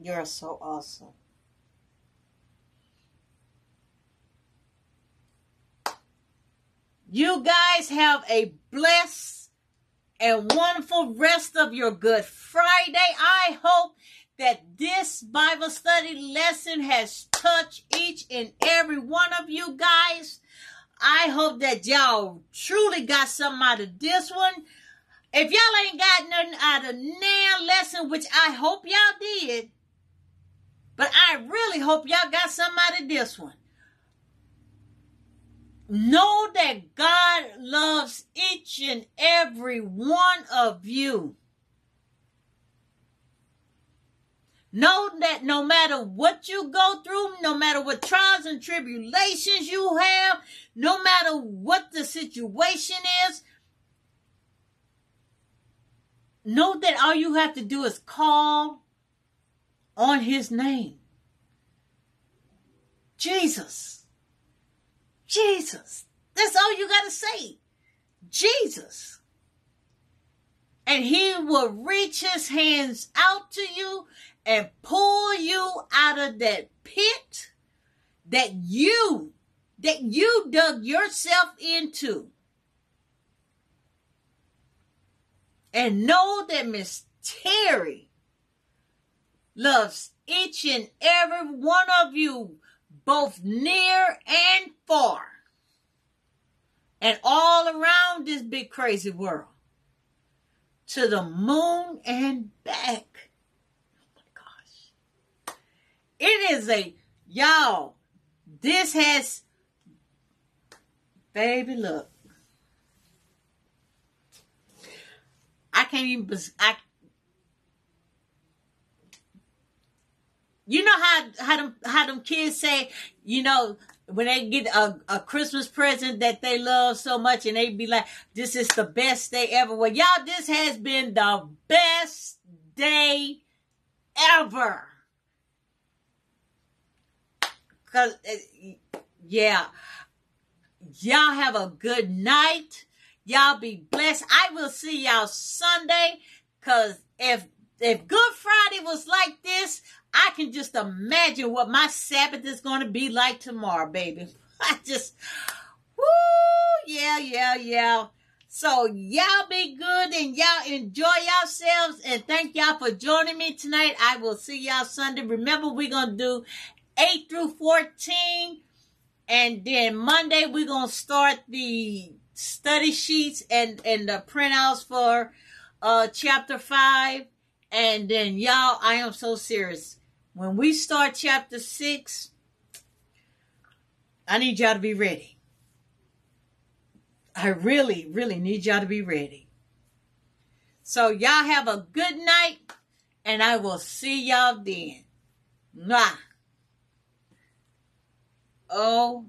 You're so awesome. You guys have a blessed and wonderful rest of your Good Friday. I hope that this Bible study lesson has touched each and every one of you guys. I hope that y'all truly got something out of this one. If y'all ain't got nothing out of now lesson, which I hope y'all did, but I really hope y'all got something out of this one. Know that God loves each and every one of you. Know that no matter what you go through, no matter what trials and tribulations you have, no matter what the situation is, know that all you have to do is call on his name. Jesus. Jesus. That's all you got to say. Jesus. And he will reach his hands out to you and pull you out of that pit that you that you dug yourself into. And know that Miss Terri loves each and every one of you both near and far, and all around this big crazy world, to the moon and back. Oh my gosh. It is a, y'all, this has, baby, look. I can't even, I You know how how them how them kids say, you know, when they get a, a Christmas present that they love so much and they be like, this is the best day ever. Well, y'all, this has been the best day ever. Cause, yeah, y'all have a good night. Y'all be blessed. I will see y'all Sunday. Cause if, if Good Friday was like this, I can just imagine what my Sabbath is going to be like tomorrow, baby. <laughs> I just, woo, yeah, yeah, yeah. So y'all be good and y'all enjoy yourselves and thank y'all for joining me tonight. I will see y'all Sunday. Remember, we're going to do 8 through 14 and then Monday we're going to start the study sheets and, and the printouts for uh, chapter 5. And then y'all, I am so serious when we start chapter 6, I need y'all to be ready. I really, really need y'all to be ready. So y'all have a good night, and I will see y'all then. Mwah. Oh